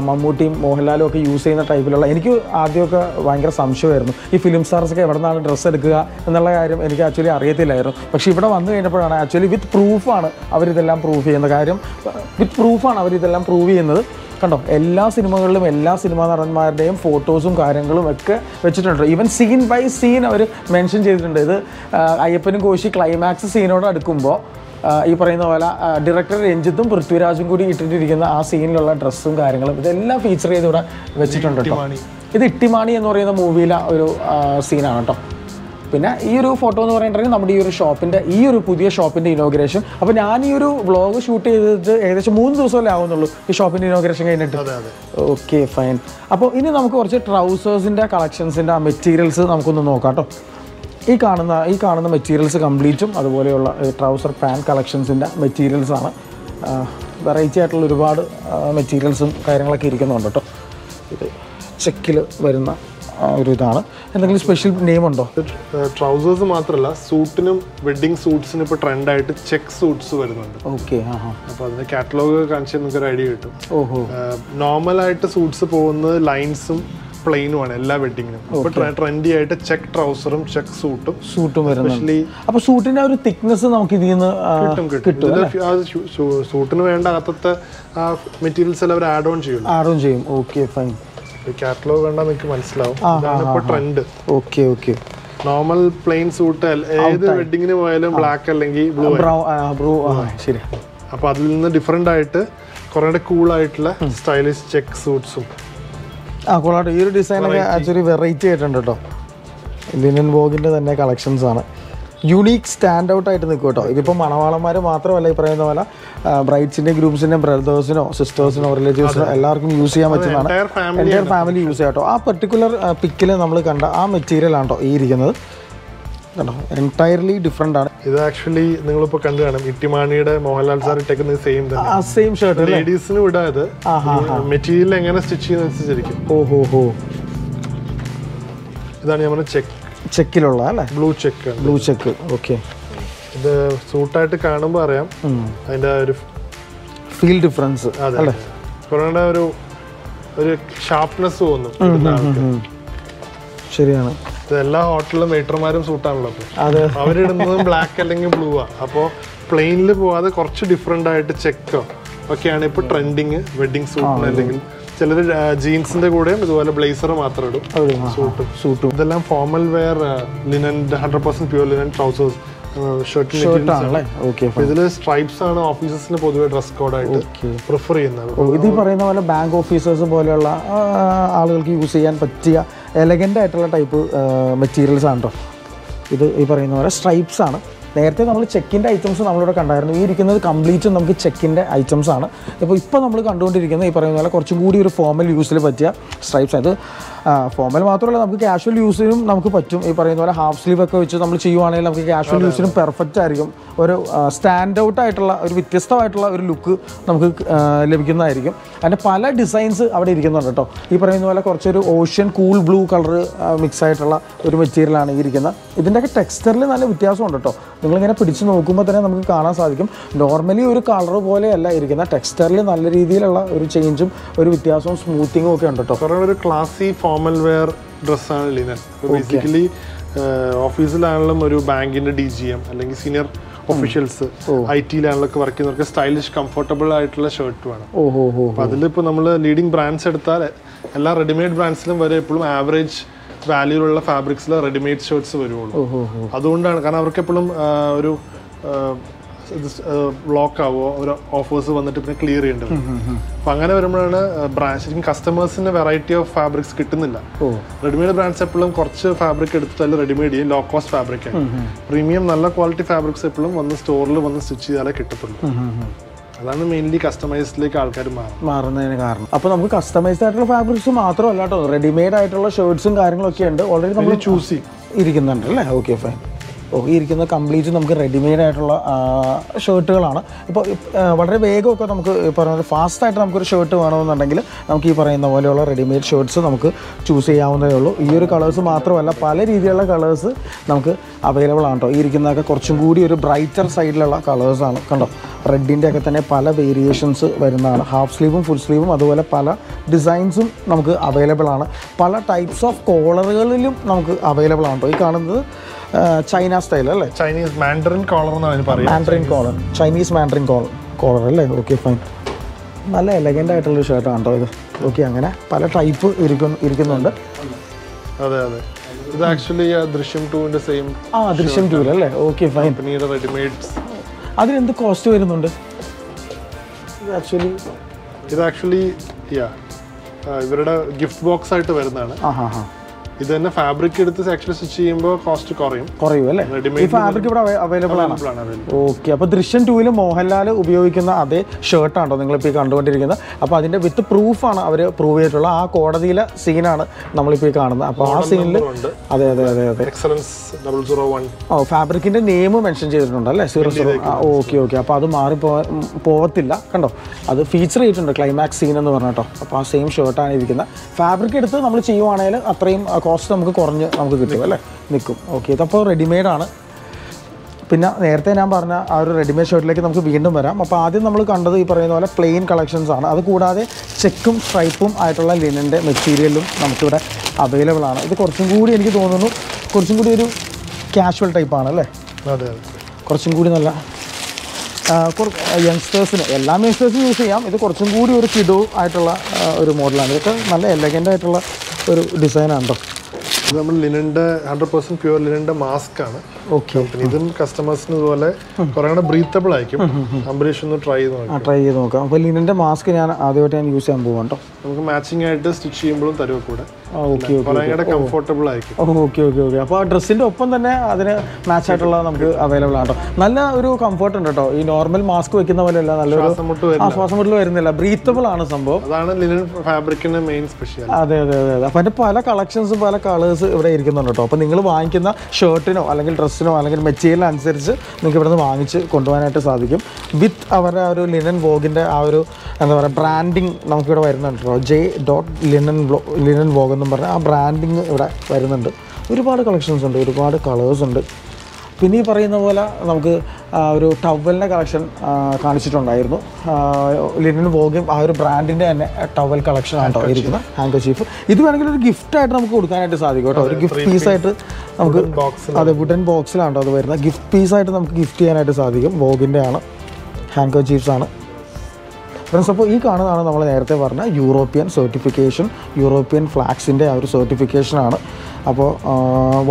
മമ്മൂട്ടിയും മോഹൻലാലും ഒക്കെ യൂസ് ചെയ്യുന്ന ടൈപ്പിലുള്ള എനിക്ക് ആദ്യമൊക്കെ ഭയങ്കര സംശയമായിരുന്നു. ഈ ഫിലിം സ്റ്റാർസ് ഒക്കെ എവിടെ നിന്നാണ് ഡ്രസ്സ് എടുക്കുക എന്നുള്ള കാര്യം എനിക്ക് ആക്ച്വലി അറിയത്തില്ലായിരുന്നു. പക്ഷേ ഇവിടെ വന്നു കഴിഞ്ഞപ്പോഴാണ് ആക്ച്വലി വിത്ത് പ്രൂഫാണ് അവരിതെല്ലാം പ്രൂഫ് ചെയ്യുന്ന കാര്യം. വിത്ത് പ്രൂഫാണ് അവരിതെല്ലാം പ്രൂവ് ചെയ്യുന്നത്. കണ്ടോ? എല്ലാ സിനിമകളിലും എല്ലാ സിനിമാ നടന്മാരുടെയും ഫോട്ടോസും കാര്യങ്ങളും ഒക്കെ വെച്ചിട്ടുണ്ട്. ഈവൻ സീൻ ബൈ സീൻ അവർ മെൻഷൻ ചെയ്തിട്ടുണ്ട്. ഇത് അയ്യപ്പനും കോശി ക്ലൈമാക്സ് സീനോട് അടുക്കുമ്പോൾ ഈ പറയുന്ന പോലെ ഡയറക്ടർ രഞ്ജിത്തും പൃഥ്വിരാജും കൂടി ഇട്ടിട്ടിരിക്കുന്ന ആ സീനിലുള്ള ഡ്രസ്സും കാര്യങ്ങളും ഇതെല്ലാം ഫീച്ചർ ചെയ്ത് ഇവിടെ വെച്ചിട്ടുണ്ട് കേട്ടോ. ഇത് ഇട്ടിമാണി എന്ന് പറയുന്ന മൂവിയിലെ ഒരു സീനാണ് കേട്ടോ പിന്നെ ഈ ഒരു ഫോട്ടോ എന്ന് പറയുന്നുണ്ടെങ്കിൽ നമ്മുടെ ഈ ഒരു ഷോപ്പിന്റെ ഈ ഒരു പുതിയ ഷോപ്പിന്റെ ഇനോഗ്രേഷൻ അപ്പോൾ ഞാൻ ഈ ഒരു വ്ളോഗ് ഷൂട്ട് ചെയ്തിട്ട് ഏകദേശം മൂന്ന് ദിവസമല്ലേ ആവുന്നുള്ളൂ ഈ ഷോപ്പിന്റെ ഇനോഗ്രേഷൻ കഴിഞ്ഞിട്ട്? ഓക്കെ ഫൈൻ അപ്പോൾ ഇനി നമുക്ക് കുറച്ച് ട്രൗസേഴ്സിന്റെ കളക്ഷൻസിന്റെ ആ മെറ്റീരിയൽസ് നമുക്കൊന്ന് നോക്കാം കേട്ടോ ഈ കാണുന്ന ഈ കാണുന്ന മെറ്റീരിയൽസ് കംപ്ലീറ്റും അതുപോലെയുള്ള ട്രൗസർ പാൻ കളക്ഷൻസിന്റെ മെറ്റീരിയൽസ് ആണ്. വെറൈറ്റി ആയിട്ടുള്ള ഒരുപാട് മെറ്റീരിയൽസും കാര്യങ്ങളൊക്കെ ഇരിക്കുന്നുണ്ട് കേട്ടോ ഇത് ചെക്കിൽ വരുന്ന ഒരു ഇതാണ്. എന്തെങ്കിലും സ്പെഷ്യൽ നെയിം ഉണ്ടോ ട്രൗസേഴ്സ് മാത്രമല്ല സൂട്ടിനും വെഡിങ് സൂട്ട്സിനും ഇപ്പോൾ ട്രെൻഡായിട്ട് ചെക്ക് സൂട്ട്സ് വരുന്നുണ്ട്. ഓക്കെ അപ്പോൾ അതിന്റെ കാറ്റലോഗ് കാണിച്ചാൽ നിങ്ങൾക്ക് ഒരു ഐഡിയ കിട്ടും. ഓഹോ. നോർമലായിട്ട് സൂട്ട്സ് പോകുന്നത് ലൈൻസും പ്ലെയിനുമാണ് എല്ലാ വെഡിങ്ങിനും ഇപ്പോൾ ട്രെൻഡി ആയിട്ട് ചെക്ക് ട്രൗസറും ചെക്ക് സൂട്ടും സൂട്ടും സ്പെഷ്യലി അപ്പോൾ സൂട്ടിന്റെ ഒരു തിക്നെസ് നമുക്ക് ഇതിൽ നിന്ന് കിട്ടും സൂട്ടിന് വേണ്ട അകത്തത്തെ മെറ്റീരിയൽസ് എല്ലാം അവർ ആഡ് ഓൺ ചെയ്യും. ആഡ് ഓൺ ചെയ്യും. ഓക്കെ ഫൈൻ കാറ്റലോഗ് കണ്ടാൽ നിങ്ങൾക്ക് മനസ്സിലാവും. ഇതാണ് trend okay okay normal plain suit ഏത് വെഡിങ്ങിന് പോയാലും ബ്ലാക്ക് അല്ലെങ്കിൽ ബ്ലൂ ആ ശരി. അപ്പൊ അതിൽ നിന്ന് ഡിഫറെന്റ് ആയിട്ട് കുറേ കൂൾ ആയിട്ടുള്ള സ്റ്റൈലിഷ് ചെക്ക് സൂട്ട്സും ആ കൊള്ളാട്ടെ ഈ ഒരു ഡിസൈനൊക്കെ ആക്ച്വലി വെറൈറ്റി ആയിട്ടുണ്ട് കേട്ടോ. ലിനൻ ബോഗിന്റെ തന്നെ കളക്ഷൻസ് ആണ്. യുണീക്ക് സ്റ്റാൻഡ് ഔട്ട് ആയിട്ട് നിൽക്കും കേട്ടോ. ഇതിപ്പോൾ മണവാളന്മാർ മാത്രമല്ല ഈ പറയുന്ന പോലെ ബ്രൈറ്റ്സിന്റെ ഗ്രൂപ്പ്സിന്റെ ബ്രദേഴ്സിനോ സിസ്റ്റേഴ്സിനോ റിലേറ്റീവ്സിനോ എല്ലാവർക്കും യൂസ് ചെയ്യാൻ പറ്റുന്നതാണ്. എന്റെ ഫാമിലി യൂസ് ചെയ്യാം കേട്ടോ. ആ പെർട്ടിക്കുലർ പിക്കിൽ നമ്മൾ കണ്ട ആ മെറ്റീരിയലാണ് കേട്ടോ ഈ ഇരിക്കുന്നത്. കേട്ടോ എന്റയർലി ഡിഫറെന്റ് ആണ്. ഇത് ആക്ച്വലി നിങ്ങളിപ്പോൾ കണ്ടു കാണും. ഇട്ടിമാണിയുടെ മോഹൻലാൽ സാർ ഇട്ടേക്കുന്നത് സെയിം തന്നെ. ആ സെയിം ഷർട്ട് ലേഡീസിന് വിടാതെ മെറ്റീരിയൽ എങ്ങനെ സ്റ്റിച്ച് ചെയ്യുന്നതനുസരിച്ചിരിക്കും. ഓ ഹോ. ഹോ ഇതാണ് ഞാൻ പറഞ്ഞ ചെക്ക് ചെക്കിലുള്ള അല്ലേ? Blue check blue check okay ഇത് സൂട്ടായിട്ട് കാണുമ്പോൾ അറിയാം. അതിന്റെ ഒരു ഫീൽ ഡിഫറൻസ് അതെ കുറേ ഒരു ഒരു ഷാർപ്നെസ് തോന്നും ശരിയാണ്. എല്ലാ ഹോട്ടലിലും വെയിറ്റർമാരും സൂട്ടാണല്ലോ അവരിടുന്നതും ബ്ലാക്ക് അല്ലെങ്കിൽ ബ്ലൂ ആ. അപ്പോൾ പ്ലെയിനിൽ പോവാതെ കുറച്ച് ഡിഫറെന്റ് ആയിട്ട് ചെക്കോ ഒക്കെയാണ് ഇപ്പോൾ ട്രെൻഡിങ് വെഡിങ് സൂട്ടിന് അല്ലെങ്കിൽ ചിലർ ജീൻസിന്റെ കൂടെയും ഇതുപോലെ ബ്ലേസർ മാത്രം ഇടും. സൂട്ടും. സൂട്ടും. ഇതെല്ലാം formal wear linen hundred percent pure linen trousers ഇതിൽ സ്ട്രൈപ്സ് ആണ് ഓഫീസേഴ്സിന് പൊതുവെ ഡ്രസ് കോഡായിട്ട് പ്രിഫർ ചെയ്യുന്നത്. ഇത് പറയുന്ന പോലെ ബാങ്ക് ഓഫീസേഴ്സ് പോലെയുള്ള ആളുകൾക്ക് യൂസ് ചെയ്യാൻ പറ്റിയ എലഗന്റ് ആയിട്ടുള്ള ടൈപ്പ് മെറ്റീരിയൽസ് ആണ് കേട്ടോ ഇത് ഈ പറയുന്ന പോലെ സ്ട്രൈപ്സ് ആണ്. നേരത്തെ നമ്മൾ ചെക്കിന്റെ ഐറ്റംസ് നമ്മളിവിടെ കണ്ടായിരുന്നു. ഈ ഇരിക്കുന്നത് കംപ്ലീറ്റ് നമുക്ക് ചെക്കിന്റെ ഐറ്റംസ് ആണ്. ഇപ്പോൾ ഇപ്പോൾ നമ്മൾ കണ്ടുകൊണ്ടിരിക്കുന്നത് ഈ പറയുന്ന പോലെ കുറച്ചും കൂടി ഒരു ഫോമൽ യൂസിൽ പറ്റിയ സ്ട്രൈപ്സ് അത് ഫോമൽ മാത്രമല്ല നമുക്ക് കാഷ്വൽ യൂസിനും നമുക്ക് പറ്റും. ഈ പറയുന്ന പോലെ ഹാഫ് സ്ലീവ് ഒക്കെ വെച്ച് നമ്മൾ ചെയ്യുവാണെങ്കിൽ നമുക്ക് കാഷ്വൽ യൂസിനും പെർഫെക്റ്റ് ആയിരിക്കും. ഒരു സ്റ്റാൻഡ് ഔട്ട് ആയിട്ടുള്ള ഒരു വ്യത്യസ്തമായിട്ടുള്ള ഒരു ലുക്ക് നമുക്ക് ലഭിക്കുന്നതായിരിക്കും. അതിന്റെ പല ഡിസൈൻസ് അവിടെ ഇരിക്കുന്നുണ്ട് കേട്ടോ. ഈ പറയുന്ന പോലെ കുറച്ചൊരു ocean cool blue colour mix ആയിട്ടുള്ള ഒരു മെറ്റീരിയലാണ് ഈ ഇരിക്കുന്നത്. ഇതിന്റെയൊക്കെ ടെക്സ്ചറിൽ നല്ല വ്യത്യാസമുണ്ട് കേട്ടോ. നിങ്ങളിങ്ങനെ പിടിച്ച് നോക്കുമ്പോൾ തന്നെ നമുക്ക് കാണാൻ സാധിക്കും. നോർമലി ഒരു കളർ പോലെയല്ല ഇരിക്കുന്ന. ടെക്സ്ചറിൽ നല്ല രീതിയിലുള്ള ഒരു ചേഞ്ചും ഒരു വ്യത്യാസവും സ്മൂത്തിങ്ങും ഒക്കെ ഉണ്ട് കേട്ടോ. ഒരു ക്ലാസി ഫോമൽ വെയർ ഡ്രസ്സാണ് ലിനൻ. ബേസിക്കലി ഓഫീസിലാണെങ്കിലും ഒരു ബാങ്കിന്റെ ഡി ജി എം അല്ലെങ്കിൽ സീനിയർ ഒഫീഷ്യൽസ് ഐ ടിയിലാണെങ്കിലൊക്കെ വർക്ക് ചെയ്യുന്നവർക്ക് സ്റ്റൈലിഷ് കംഫർട്ടബിൾ ആയിട്ടുള്ള ഷർട്ട് വേണം. അപ്പൊ അതിലിപ്പോൾ നമ്മൾ ലീഡിങ് ബ്രാൻഡ്സ് എടുത്താൽ എല്ലാ റെഡിമെയ്ഡ് ബ്രാൻഡ്സിലും വരെ എപ്പോഴും ആവറേജ് വാല്യൂലുള്ള ഫാബ്രിക്സിൽ റെഡിമെയ്ഡ് ഷർട്ട്സ് വരുള്ളൂ. അതുകൊണ്ടാണ്. കാരണം അവർക്ക് എപ്പോഴും ഒരു ബ്ലോക്ക് ആവുമോ ഒരു ഓഫേഴ്സ് വന്നിട്ട് പിന്നെ ക്ലിയർ ചെയ്യേണ്ടത് അപ്പൊ അങ്ങനെ വരുമ്പോഴാണ് ബ്രാൻഡ് ശരിക്കും കസ്റ്റമേഴ്സിന് വെറൈറ്റി ഓഫ് ഫാബ്രിക്സ് കിട്ടുന്നില്ല. റെഡിമെയ്ഡ് ബ്രാൻഡ്സ് എപ്പോഴും കുറച്ച് ഫാബ്രിക് എടുത്തിട്ടല്ല റെഡിമെയ്ഡ് ചെയ്യും ലോ കോസ്റ്റ് ഫാബ്രിക് പ്രീമിയം നല്ല ക്വാളിറ്റി ഫാബ്രിക്സ് എപ്പോഴും വന്ന് സ്റ്റോറിൽ വന്ന് സ്റ്റിച്ച് ചെയ്താലേ കിട്ടത്തുള്ളൂ. അതാണ് മെയിൻലി കസ്റ്റമൈസിലേക്ക് ആൾക്കാർ മാറും മാറുന്നതിന് കാരണം. അപ്പോൾ നമുക്ക് കസ്റ്റമൈസ്ഡ് ആയിട്ടുള്ള ഫാബ്രിക്സ് മാത്രമല്ല കേട്ടോ. റെഡിമെയ്ഡ് ആയിട്ടുള്ള ഷർട്ട്സും കാര്യങ്ങളൊക്കെ ഉണ്ട് ഓൾറെഡി നമ്മൾ ചൂസ് ചെയ്യും. ഇരിക്കുന്നുണ്ട് അല്ലേ? ഓക്കെ ഫൈൻ ഈ ഇരിക്കുന്ന കംപ്ലീറ്റ് നമുക്ക് റെഡിമെയ്ഡ് ആയിട്ടുള്ള ഷർട്ടുകളാണ് ഇപ്പോൾ വളരെ വേഗമൊക്കെ നമുക്ക് പറയുന്നത് ഫാസ്റ്റായിട്ട് നമുക്കൊരു ഷർട്ട് വേണമെന്നുണ്ടെങ്കിൽ നമുക്ക് ഈ പറയുന്ന പോലെയുള്ള റെഡിമെയ്ഡ് ഷർട്ട്സ് നമുക്ക് ചൂസ് ചെയ്യാവുന്നതേ ഉള്ളൂ. ഈ ഒരു കളേഴ്സ് മാത്രമല്ല പല രീതിയിലുള്ള കളേഴ്സ് നമുക്ക് അവൈലബിൾ ആണ് കേട്ടോ ഈ ഇരിക്കുന്നതൊക്കെ കുറച്ചും കൂടി ഒരു ബ്രൈറ്റർ സൈഡിലുള്ള കളേഴ്സാണ് കണ്ടോ? റെഡിന്റെ ഒക്കെ തന്നെ പല വേരിയേഷൻസ് വരുന്നതാണ്. ഹാഫ് സ്ലീവും ഫുൾ സ്ലീവും അതുപോലെ പല ഡിസൈൻസും നമുക്ക് അവൈലബിൾ ആണ്. പല ടൈപ്സ് ഓഫ് കോളറുകളിലും നമുക്ക് അവൈലബിൾ ആണ് കേട്ടോ ഈ കാണുന്നത് ചൈന സ്റ്റൈൽ അല്ലേ? ചൈനീസ് മാൻഡറിൻ കോളർ എന്നാണ് പറയുന്നത് mandarin collar Chinese mandarin collar collar അല്ലേ? ഓക്കെ ഫൈൻ നല്ല എലഗന്റ് ആയിട്ടുള്ളൊരു ഷർട്ടാണ് കേട്ടോ ഇത്? ഓക്കെ അങ്ങനെ പല ടൈപ്പ് ഇരിക്കുന്നു ഇരിക്കുന്നുണ്ട്. അതെ അതെ. ഇത് ആക്ച്വലി ദൃശ്യം ടൂവിന്റെ സെയിം ആ ദൃശ്യം ടൂവിൽ അല്ലേ? ഓക്കെ ഫൈൻ റെഡിമെയ്ഡ്സ് അതിനെന്ത് കോസ്റ്റ് വരുന്നുണ്ട്? ഇത് ആക്ച്വലി ഇത് ആക്ച്വലി യാ ഇവരുടെ ഗിഫ്റ്റ് ബോക്സ് ആയിട്ട് വരുന്നതാണ്. ആ ഹാ ഹാ ഇത് തന്നെ ഫാബ്രിക് എടുത്ത് സെക്ഷൻ സ്റ്റിച്ച് ചെയ്യുമ്പോൾ കോസ്റ്റ് കുറയും. കുറയും അല്ലേ? ഈ ഫാബ്രിക് ഇവിടെ അവൈലബിൾ ആണ്. ഓക്കെ അപ്പോൾ ദൃശ്യം ടൂവിൽ മോഹൻലാൽ ഉപയോഗിക്കുന്ന അതേ ഷർട്ടാണോ നിങ്ങളിപ്പോൾ ഈ കണ്ടുകൊണ്ടിരിക്കുന്നത്. അപ്പോൾ അതിന്റെ വിത്ത് പ്രൂഫാണ് അവർ പ്രൂവ് ചെയ്തിട്ടുള്ള ആ കോടതിയിലെ സീനാണ് നമ്മളിപ്പോൾ ഈ കാണുന്നത്. അപ്പോൾ ആ സീനിൽ അതെ അതെ അതെ അതെ. എക്സലൻസ് ഡബിൾ സീറോ വൺ ഓ ഫാബ്രിക്കിന്റെ നെയിം മെൻഷൻ ചെയ്തിട്ടുണ്ട് അല്ലേ? സീറോ സീറോ ഓക്കെ ഓക്കെ അപ്പോൾ അത് മാറി പോകത്തില്ല കണ്ടോ? അത് ഫീച്ചർ ചെയ്തിട്ടുണ്ട് ക്ലൈമാക്സ് സീൻ എന്ന് പറഞ്ഞിട്ടോ അപ്പോൾ ആ സെയിം ഷർട്ടാണ് ഇരിക്കുന്നത്. ഫാബ്രിക് എടുത്ത് നമ്മൾ ചെയ്യുവാണെങ്കിൽ അത്രയും കോസ്റ്റ് നമുക്ക് കുറഞ്ഞ് നമുക്ക് കിട്ടും അല്ലേ? നിൽക്കും ഓക്കെ ഇതപ്പോൾ റെഡിമെയ്ഡാണ് പിന്നെ നേരത്തെ ഞാൻ പറഞ്ഞ ആ ഒരു റെഡിമെയ്ഡ് ഷർട്ടിലേക്ക് നമുക്ക് വീണ്ടും വരാം. അപ്പോൾ ആദ്യം നമ്മൾ കണ്ടത് ഈ പറയുന്ന പോലെ പ്ലെയിൻ കളക്ഷൻസ് ആണ്. അത് കൂടാതെ ചെക്കും സ്ട്രൈപ്പും ആയിട്ടുള്ള ലിനന്റെ മെറ്റീരിയലും നമുക്കിവിടെ അവൈലബിൾ ആണ്. ഇത് കുറച്ചും കൂടി എനിക്ക് തോന്നുന്നു കുറച്ചും കൂടി ഒരു കാഷ്വൽ ടൈപ്പാണ് അല്ലേ? അതെ അതെ. കുറച്ചും കൂടി നല്ല യങ്സ്റ്റേഴ്സിന് എല്ലാ യങ്സ്റ്റേഴ്സും യൂസ് ചെയ്യാം. ഇത് കുറച്ചും കൂടി ഒരു കിഡോ ആയിട്ടുള്ള ഒരു മോഡലാണ് ഇതൊക്കെ നല്ല എലഗന്റ് ആയിട്ടുള്ള ഒരു ഡിസൈനാണ് കേട്ടോ ഇത് നമ്മൾ ലിനന്റെ ഹൺഡ്രഡ് പെർസെന്റ് പ്യുവർ ലിനന്റെ മാസ്ക് ആണ്. ഓക്കെ പിന്നെ ഇതും കസ്റ്റമേഴ്സിന് ഇതുപോലെ കുറെ കൂടെ ബ്രീത്തബിൾ ആയിരിക്കും. അംബരീഷ് ഒന്ന് ട്രൈ ചെയ്ത് നോക്കാം. ട്രൈ ചെയ്ത് നോക്കാം. അപ്പോൾ ലിനിന്റെ മാസ്ക് ഞാൻ ആദ്യമായിട്ട് ഞാൻ യൂസ് ചെയ്യാൻ പോകാം കേട്ടോ നമുക്ക് മാച്ചിങ് ആയിട്ട് സ്റ്റിച്ച് ചെയ്യുമ്പോഴും തരുമോ കൂടെ? കംഫർട്ടബിൾ ആയിരിക്കും. ഓക്കെ ഓക്കെ ഓക്കെ അപ്പോൾ ആ ഡ്രസ്സിന്റെ ഒപ്പം തന്നെ അതിന് മാച്ച് ആയിട്ടുള്ള നമുക്ക് അവൈലബിൾ ആണ് നല്ല ഒരു കംഫർട്ട് ഉണ്ട് കേട്ടോ ഈ നോർമൽ മാസ്ക് വെക്കുന്ന പോലെയല്ല നല്ലൊരു ശ്വാസം മുട്ടിൽ വരുന്നില്ല. ബ്രീത്തബിൾ ആണ് സംഭവം. അതാണ് ലിനൻ ഫാബ്രിക്കിന്റെ മെയിൻ സ്പെഷ്യൽ അതെ അതെ അതെ അതെ. അപ്പോൾ അതിന്റെ പല കളക്ഷൻസും പല കളേഴ്സ് ഇവിടെ ഇരിക്കുന്നുണ്ട് കേട്ടോ അപ്പോൾ നിങ്ങൾ വാങ്ങിക്കുന്ന ഷർട്ടിനോ അല്ലെങ്കിൽ ഡ്രസ്സിനോ അല്ലെങ്കിൽ മെറ്റീരിയൽ അനുസരിച്ച് നിങ്ങൾക്ക് ഇവിടുന്ന് വാങ്ങിച്ച് കൊണ്ടുപോകാനായിട്ട് സാധിക്കും. വിത്ത് അവരുടെ ആ ഒരു ലിനൻ വോഗിന്റെ ആ ഒരു എന്താ പറയുക ബ്രാൻഡിങ് നമുക്കിവിടെ വരുന്നുണ്ട് കേട്ടോ J dot linen linen Vogue എന്നും പറഞ്ഞാൽ ആ ബ്രാൻഡിങ് ഇവിടെ വരുന്നുണ്ട്. ഒരുപാട് കളക്ഷൻസ് ഉണ്ട് ഒരുപാട് കളേഴ്സ് ഉണ്ട്. പിന്നെ ഈ പറയുന്ന പോലെ നമുക്ക് ഒരു ടവലിന്റെ കളക്ഷൻ കാണിച്ചിട്ടുണ്ടായിരുന്നു. ലിനൻ വോഗ്യം ആ ഒരു ബ്രാൻഡിന്റെ തന്നെ ടവൽ കളക്ഷൻ ആണ് ഇരിക്കുന്നത്. ഹാങ്കർ ചീഫ് ഇത് വേണമെങ്കിൽ ഒരു ഗിഫ്റ്റായിട്ട് നമുക്ക് കൊടുക്കാനായിട്ട് സാധിക്കും കേട്ടോ ഒരു ഗിഫ്റ്റ് പീസായിട്ട് നമുക്ക് അതെ വുഡൻ ബോക്സിലാണ് അത് വരുന്നത്. ഗിഫ്റ്റ് പീസായിട്ട് നമുക്ക് ഗിഫ്റ്റ് ചെയ്യാനായിട്ട് സാധിക്കും. വോഗിന്റെ ആണ്. ഹാങ്കർ ചീഫ്സ് ആണ്. ഫ്രണ്ട്സ് അപ്പോൾ ഈ കാണുന്നതാണ് നമ്മൾ നേരത്തെ പറഞ്ഞ യൂറോപ്യൻ സർട്ടിഫിക്കേഷൻ യൂറോപ്യൻ ഫ്ലാഗ്സിന്റെ ആ ഒരു സർട്ടിഫിക്കേഷനാണ് അപ്പോൾ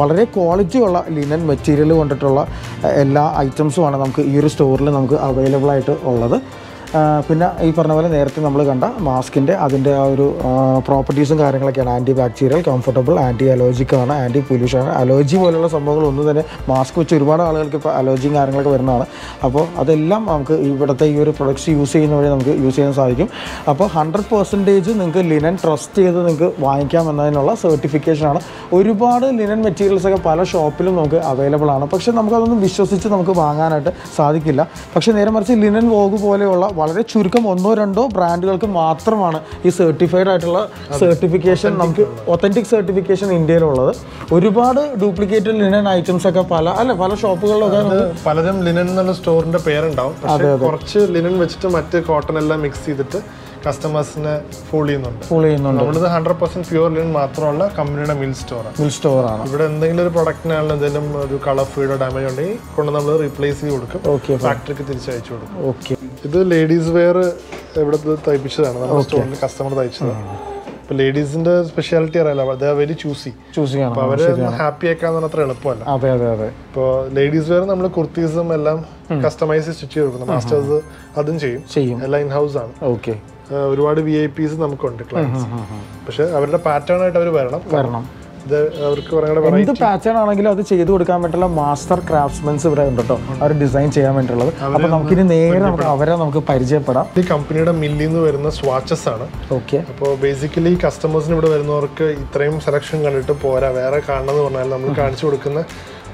വളരെ ക്വാളിറ്റി ഉള്ള ലിനൻ മെറ്റീരിയൽ കൊണ്ടിട്ടുള്ള എല്ലാ ഐറ്റംസുമാണ് നമുക്ക് ഈ ഒരു സ്റ്റോറിൽ നമുക്ക് അവൈലബിൾ ആയിട്ട് ഉള്ളത്. പിന്നെ ഈ പറഞ്ഞ പോലെ നേരത്തെ നമ്മൾ കണ്ട മാസ്കിന്റെ അതിന്റെ ആ ഒരു പ്രോപ്പർട്ടീസും കാര്യങ്ങളൊക്കെയാണ്. Anti bacterial comfortable anti allergic ആണ് ആന്റി പൊല്യൂഷൻ ആണ്. അലോജി പോലുള്ള സംഭവങ്ങളൊന്നും തന്നെ മാസ്ക് വെച്ച് ഒരുപാട് ആളുകൾക്ക് ഇപ്പോൾ അലോജിയും കാര്യങ്ങളൊക്കെ വരുന്നതാണ്. അപ്പോൾ അതെല്ലാം നമുക്ക് ഇവിടുത്തെ ഈ ഒരു പ്രൊഡക്ട്സ് യൂസ് ചെയ്യുന്ന വഴി നമുക്ക് യൂസ് ചെയ്യാൻ സാധിക്കും. അപ്പോൾ ഹൺഡ്രഡ് പെർസെന്റേജ് നിങ്ങൾക്ക് ലിനൻ ട്രസ്റ്റ് ചെയ്ത് നിങ്ങൾക്ക് വാങ്ങിക്കാം എന്നതിനുള്ള സർട്ടിഫിക്കേഷനാണ് ഒരുപാട് ലിനൻ മെറ്റീരിയൽസ് ഒക്കെ പല ഷോപ്പിലും നമുക്ക് അവൈലബിൾ ആണ്. പക്ഷേ നമുക്കതൊന്നും വിശ്വസിച്ച് നമുക്ക് വാങ്ങാനായിട്ട് സാധിക്കില്ല. പക്ഷേ നേരെ മറിച്ച് ലിനൻ വോഗ് പോലെയുള്ള വളരെ ചുരുക്കം ഒന്നോ രണ്ടോ ബ്രാൻഡുകൾക്ക് മാത്രമാണ് ഈ സർട്ടിഫൈഡ് ആയിട്ടുള്ള സർട്ടിഫിക്കേഷൻ നമുക്ക് ഒത്തന്റിക് സർട്ടിഫിക്കേഷൻ ഇന്ത്യയിലുള്ളത്. ഒരുപാട് ഡ്യൂപ്ലിക്കേറ്റ് ലിനൻ ഐറ്റംസ് ഒക്കെ പല അല്ല പല ഷോപ്പുകളിലൊക്കെ പലരും ലിനൻ എന്നുള്ള സ്റ്റോറിന്റെ പേരുണ്ടാവും. കുറച്ച് ലിനൻ വെച്ചിട്ട് മറ്റ് കോട്ടൺ എല്ലാം മിക്സ് ചെയ്തിട്ട് കസ്റ്റമേഴ്സിനെ ഫോൾ ചെയ്യുന്നുണ്ട്. ഫുൾ ചെയ്യുന്നുണ്ട്. നമ്മളിത് ഹൺഡ്രഡ് പെർസെന്റ് പ്യൂർ ലിനൻ മാത്രമുള്ള കമ്പനിയുടെ മിൽ സ്റ്റോറാണ് മിൽ സ്റ്റോറാണ് ഇവിടെ എന്തെങ്കിലും ഒരു പ്രൊഡക്റ്റിനാണെങ്കിലും എന്തെങ്കിലും ഒരു കളർ ഫീഡോ ഡാമേജ് ഉണ്ടെങ്കിൽ കൊണ്ട് നമ്മൾ റീപ്ലേസ് ചെയ്ത് കൊടുക്കും. ഓക്കെ ഫാക്ടറിക്ക് തിരിച്ചയച്ചു കൊടുക്കും. ഓക്കെ ഇത് ലേഡീസ് വെയർ ഇവിടെ തയ്പ്പിച്ചതാണ്. നമ്മുടെ സ്റ്റോറിൽ കസ്റ്റമർ തയ്ച്ചതാണ് ഇപ്പൊ ലേഡീസിന്റെ സ്പെഷ്യാലിറ്റി അറിയാലോ വെരി ചൂസി ചൂസി അപ്പൊ അവർ ഹാപ്പി ആക്കാൻ അത്ര എളുപ്പമല്ല. അതെ അതെ അതെ. ഇപ്പൊ ലേഡീസ് വെയർ നമ്മൾ കുർത്തീസും എല്ലാം കസ്റ്റമൈസ് സ്റ്റിച്ച് ചെയ്ത് കൊടുക്കുന്നു മാസ്റ്റേഴ്സ് അതും ചെയ്യും. ചെയ്യും. എല്ലാം ഇൻ ഹൗസ് ആണ് ഓക്കെ ഒരുപാട് വി ഐ പീസ് നമുക്കുണ്ട് ക്ലയൻസ് പക്ഷെ അവരുടെ പാറ്റേൺ ആയിട്ട് അവർ വരണം. വരണം. ഇത് അവർക്ക് കുറേ എന്ത് പാറ്റേൺ ആണെങ്കിലും അത് ചെയ്തു കൊടുക്കാൻ പറ്റുള്ള മാസ്റ്റർ ക്രാഫ്റ്റ്സ്മെൻസ് ഇവിടെ ഉണ്ട് കേട്ടോ അവർ ഡിസൈൻ ചെയ്യാൻ വേണ്ടിയിട്ടുള്ളത് അപ്പോൾ നമുക്കിനി നേരെ നമുക്ക് അവരെ നമുക്ക് പരിചയപ്പെടാം. ഈ കമ്പനിയുടെ മില്ലിൽ നിന്ന് വരുന്ന സ്വാച്ചസ് ആണ്. ഓക്കെ അപ്പോൾ ബേസിക്കലി കസ്റ്റമേഴ്സിന് ഇവിടെ വരുന്നവർക്ക് ഇത്രയും സെലക്ഷൻ കണ്ടിട്ട് പോരാ. വേറെ കാണണമെന്ന് പറഞ്ഞാൽ നമ്മൾ കാണിച്ചു കൊടുക്കുന്ന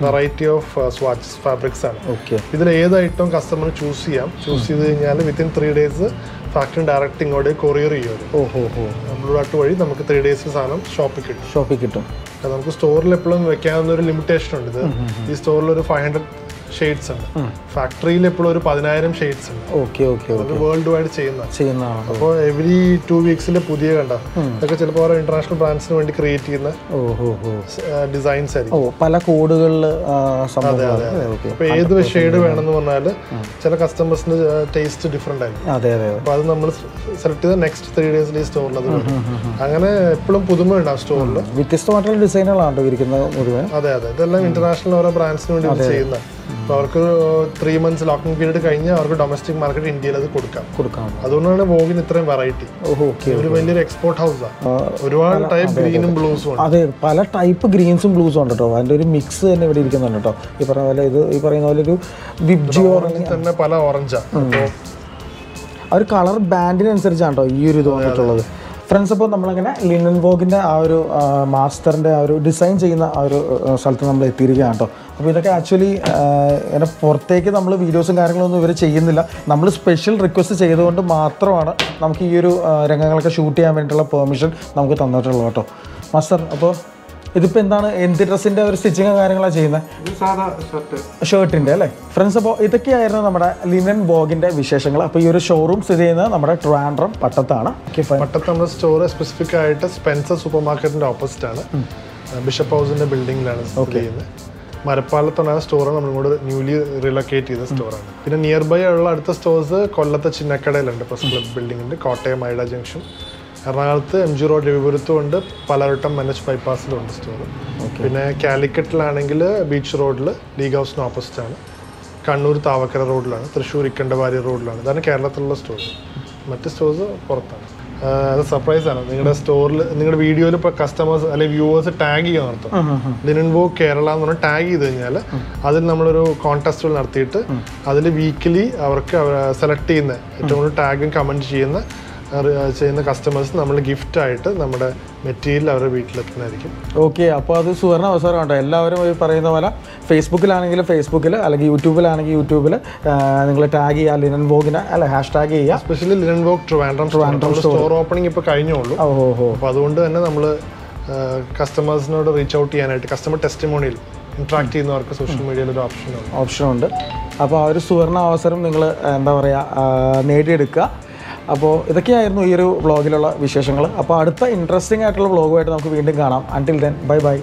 വെറൈറ്റി ഓഫ് സ്വാച്ച് ഫാബ്രിക്സ് ആണ്. ഓക്കെ ഇതിൽ ഏത് ഐറ്റം കസ്റ്റമർ ചൂസ് ചെയ്യാം ചൂസ് ചെയ്ത് കഴിഞ്ഞാൽ within three days factory direct ഇങ്ങോട്ട് കൊറിയർ ചെയ്യും ഓഹോ ഹോ നമ്മളുടെ വഴി നമുക്ക് ത്രീ ഡേയ്സ് സാധനം ഷോപ്പിൽ കിട്ടും. ഷോപ്പിൽ കിട്ടും. നമുക്ക് സ്റ്റോറിൽ എപ്പോഴും വെക്കാവുന്ന ഒരു ലിമിറ്റേഷൻ ഉണ്ട് ഇത്. ഈ സ്റ്റോറിൽ ഒരു ഫൈവ് ഹൺഡ്രഡ് ഷെയ്ഡ്സ് ഉണ്ട്. ഫാക്ടറിയിൽ എപ്പോഴും ഒരു പതിനായിരം ഷെയ്ഡ്സ് ഉണ്ട്. ഓക്കെ ഓക്കെ അത് വേൾഡ് വൈഡ് ചെയ്യുന്ന. ചെയ്യുന്നതാണ്. അപ്പോൾ എവറി ടു വീക്സിൽ പുതിയ കണ്ട? ഇതൊക്കെ ചിലപ്പോൾ ഓരോ ഇന്റർനാഷണൽ ബ്രാൻഡ്സിന് വേണ്ടി ക്രിയേറ്റ് ചെയ്യുന്ന ഡിസൈൻസ് ആയിരിക്കും. പല കോഡുകളിൽ അപ്പോൾ ഏത് ഷെയ്ഡ് വേണമെന്ന് പറഞ്ഞാൽ ചില കസ്റ്റമേഴ്സിന് ടേസ്റ്റ് ഡിഫറെന്റ് ആയിരിക്കും. അതെ അതെ അപ്പോൾ അത് നമ്മൾ സെലക്ട് ചെയ്ത നെക്സ്റ്റ് ത്രീ ഡേയ്സിൽ ഈ സ്റ്റോറിൽ അത് അങ്ങനെ എപ്പോഴും പുതുമ ഉണ്ടാവും സ്റ്റോറിൽ വ്യത്യസ്തമായിട്ടുള്ള ഡിസൈനുകളാണ് ഇരിക്കുന്നത് മുഴുവൻ. അതെ അതെ. ഇതെല്ലാം ഇന്റർനാഷണൽ ഓരോ ബ്രാൻഡ്സിന് വേണ്ടി ചെയ്യുന്ന അപ്പോൾ അവർക്ക് ത്രീ മന്ത്സ് ലോക്കിംഗ് പീരീഡ് കഴിഞ്ഞ് അവർക്ക് ഡൊമസ്റ്റിക് മാർക്കറ്റ് ഇന്ത്യയിൽ അത് കൊടുക്കാം. കൊടുക്കാം. അതുകൊണ്ടാണ് വോഗിന് ഇത്രയും വെറൈറ്റി ഒരു വലിയൊരു എക്സ്പോർട്ട് ഹൗസാണ് ഒരുപാട് ടൈപ്പ് ഗ്രീനും ബ്ലൂസും ഉണ്ട്. അതെ പല ടൈപ്പ് ഗ്രീൻസും ബ്ലൂസും ഉണ്ട് കേട്ടോ. അതിന്റെ ഒരു മിക്സ് തന്നെ ഇവിടെ ഇരിക്കുന്നുണ്ട് കേട്ടോ. ഈ പറഞ്ഞ പോലെ ഇത് ഈ പറയുന്ന പോലെ ഒരു വിബ്ജി ഓറഞ്ച് തന്നെ പല ഓറഞ്ചാണ് ഒരു കളർ ബാൻഡിനനുസരിച്ചാണ് കേട്ടോ ഈ ഒരു ഇത് വന്നിട്ടുള്ളത്. ഫ്രണ്ട്സ് അപ്പോൾ നമ്മളങ്ങനെ ലിനൻ വോഗിന്റെ ആ ഒരു മാസ്റ്ററിന്റെ ആ ഒരു ഡിസൈൻ ചെയ്യുന്ന ആ ഒരു സ്ഥലത്ത് നമ്മൾ എത്തിയിരിക്കുകയാണ് കേട്ടോ അപ്പോൾ ഇതൊക്കെ ആക്ച്വലി ഇങ്ങനെ പുറത്തേക്ക് നമ്മൾ വീഡിയോസും കാര്യങ്ങളൊന്നും ഇവർ ചെയ്യുന്നില്ല. നമ്മൾ സ്പെഷ്യൽ റിക്വസ്റ്റ് ചെയ്തുകൊണ്ട് മാത്രമാണ് നമുക്ക് ഈ ഒരു രംഗങ്ങളൊക്കെ ഷൂട്ട് ചെയ്യാൻ വേണ്ടിയിട്ടുള്ള പെർമിഷൻ നമുക്ക് തന്നിട്ടുള്ളൂ കേട്ടോ മാസ്റ്റർ അപ്പോൾ ഇതിപ്പോൾ എന്താണ് എന്ത് ഡ്രസ്സിന്റെ ഒരു സ്റ്റിച്ചിങ് കാര്യങ്ങളാണ് ചെയ്യുന്നത് ഷർട്ടിന്റെ അല്ലേ? ഫ്രണ്ട്സ് അപ്പോൾ ഇതൊക്കെയായിരുന്നു നമ്മുടെ ലിനൻ ബോഗിന്റെ വിശേഷങ്ങൾ. അപ്പോൾ ഈ ഒരു ഷോറൂം സ്ഥിതി ചെയ്യുന്നത് നമ്മുടെ ട്രാൻഡ്രം പട്ടത്താണ്. പട്ടത്ത് നമ്മുടെ സ്റ്റോർ സ്പെസിഫിക് ആയിട്ട് സ്പെൻസർ സൂപ്പർ മാർക്കറ്റിന്റെ ഓപ്പോസിറ്റ് ആണ് ബിഷപ്പ് ഹൗസിന്റെ ബിൽഡിംഗിലാണ് സ്ഥിതി ചെയ്യുന്നത്. മരപ്പാലത്താണ് സ്റ്റോർ നമ്മളിങ്ങോട്ട് ന്യൂലി റിലൊക്കേറ്റ് ചെയ്ത സ്റ്റോറാണ് പിന്നെ നിയർ ബൈ ഉള്ള അടുത്ത സ്റ്റോഴ്സ് കൊല്ലത്തെ ചിന്നക്കടയിലുണ്ട്. പ്രസ് ക്ലബ് ഉണ്ട് കോട്ടയം മൈഡ ജംഗ്ഷൻ എറണാകുളത്ത് എം ജി റോഡ് രവിപുരത്തും ഉണ്ട് പലവട്ടം മനസ് ബൈപ്പാസിലും ഉണ്ട് സ്റ്റോർ പിന്നെ കാലിക്കറ്റിലാണെങ്കിൽ ബീച്ച് റോഡിൽ ലീഗ് ഹൗസിന് ഓപ്പോസിറ്റ് ആണ് കണ്ണൂർ താവക്കര റോഡിലാണ് തൃശ്ശൂർ ഇക്കണ്ടവാരി റോഡിലാണ്. ഇതാണ് കേരളത്തിലുള്ള സ്റ്റോർ മറ്റ് സ്റ്റോഴ്സ് പുറത്താണ്. അത് സർപ്രൈസ് ആണ്. നിങ്ങളുടെ സ്റ്റോറിൽ നിങ്ങളുടെ വീഡിയോയിൽ ഇപ്പോൾ കസ്റ്റമേഴ്സ് അല്ലെങ്കിൽ വ്യൂവേഴ്സ് ടാഗ് ചെയ്യാൻ നടത്തും. ലിനൻ വോ കേരള എന്ന് പറഞ്ഞാൽ ടാഗ് ചെയ്ത് കഴിഞ്ഞാൽ അതിൽ നമ്മളൊരു കോൺടെസ്റ്റുകൾ നടത്തിയിട്ട് അതിൽ വീക്കിലി അവർക്ക് സെലക്ട് ചെയ്യുന്ന ഏറ്റവും കൂടുതൽ ടാഗും കമന്റ് ചെയ്യുന്ന ചെയ്യുന്ന കസ്റ്റമേഴ്സ് നമ്മൾ ഗിഫ്റ്റ് ആയിട്ട് നമ്മുടെ മെറ്റീരിയൽ അവരുടെ വീട്ടിലെത്തുന്നതായിരിക്കും. ഓക്കെ അപ്പോൾ അത് സുവർണ അവസരം കേട്ടോ എല്ലാവരും ഈ പറയുന്ന പോലെ ഫേസ്ബുക്കിലാണെങ്കിൽ ഫേസ്ബുക്കിൽ അല്ലെങ്കിൽ യൂട്യൂബിലാണെങ്കിൽ യൂട്യൂബിൽ നിങ്ങൾ ടാഗ് ചെയ്യുക ലിനൻ ബോഗിനെ അല്ല ഹാഷ് ടാഗ് ചെയ്യുക specially linen ബോഗ് Trivandrum Trivandrum store opening ഇപ്പോൾ കഴിഞ്ഞുള്ളൂ. ഓ ഹോ ഹോ അപ്പോൾ അതുകൊണ്ട് തന്നെ നമ്മൾ കസ്റ്റമേഴ്സിനോട് റീച്ച് ഔട്ട് ചെയ്യാനായിട്ട് കസ്റ്റമർ ടെസ്റ്റിമോണിയിൽ ഇന്ററാക്ട് ചെയ്യുന്നവർക്ക് സോഷ്യൽ മീഡിയയിൽ ഒരു ഓപ്ഷൻ ഉണ്ട്. ഓപ്ഷനുണ്ട് അപ്പോൾ ആ ഒരു സുവർണ അവസരം നിങ്ങൾ എന്താ പറയുക നേടിയെടുക്കുക. അപ്പോൾ ഇതൊക്കെയായിരുന്നു ഈ ഒരു വ്ളോഗിലുള്ള വിശേഷങ്ങൾ അപ്പോൾ അടുത്ത ഇൻട്രസ്റ്റിംഗ് ആയിട്ടുള്ള വ്ളോഗുമായിട്ട് നമുക്ക് വീണ്ടും കാണാം. Until then bye bye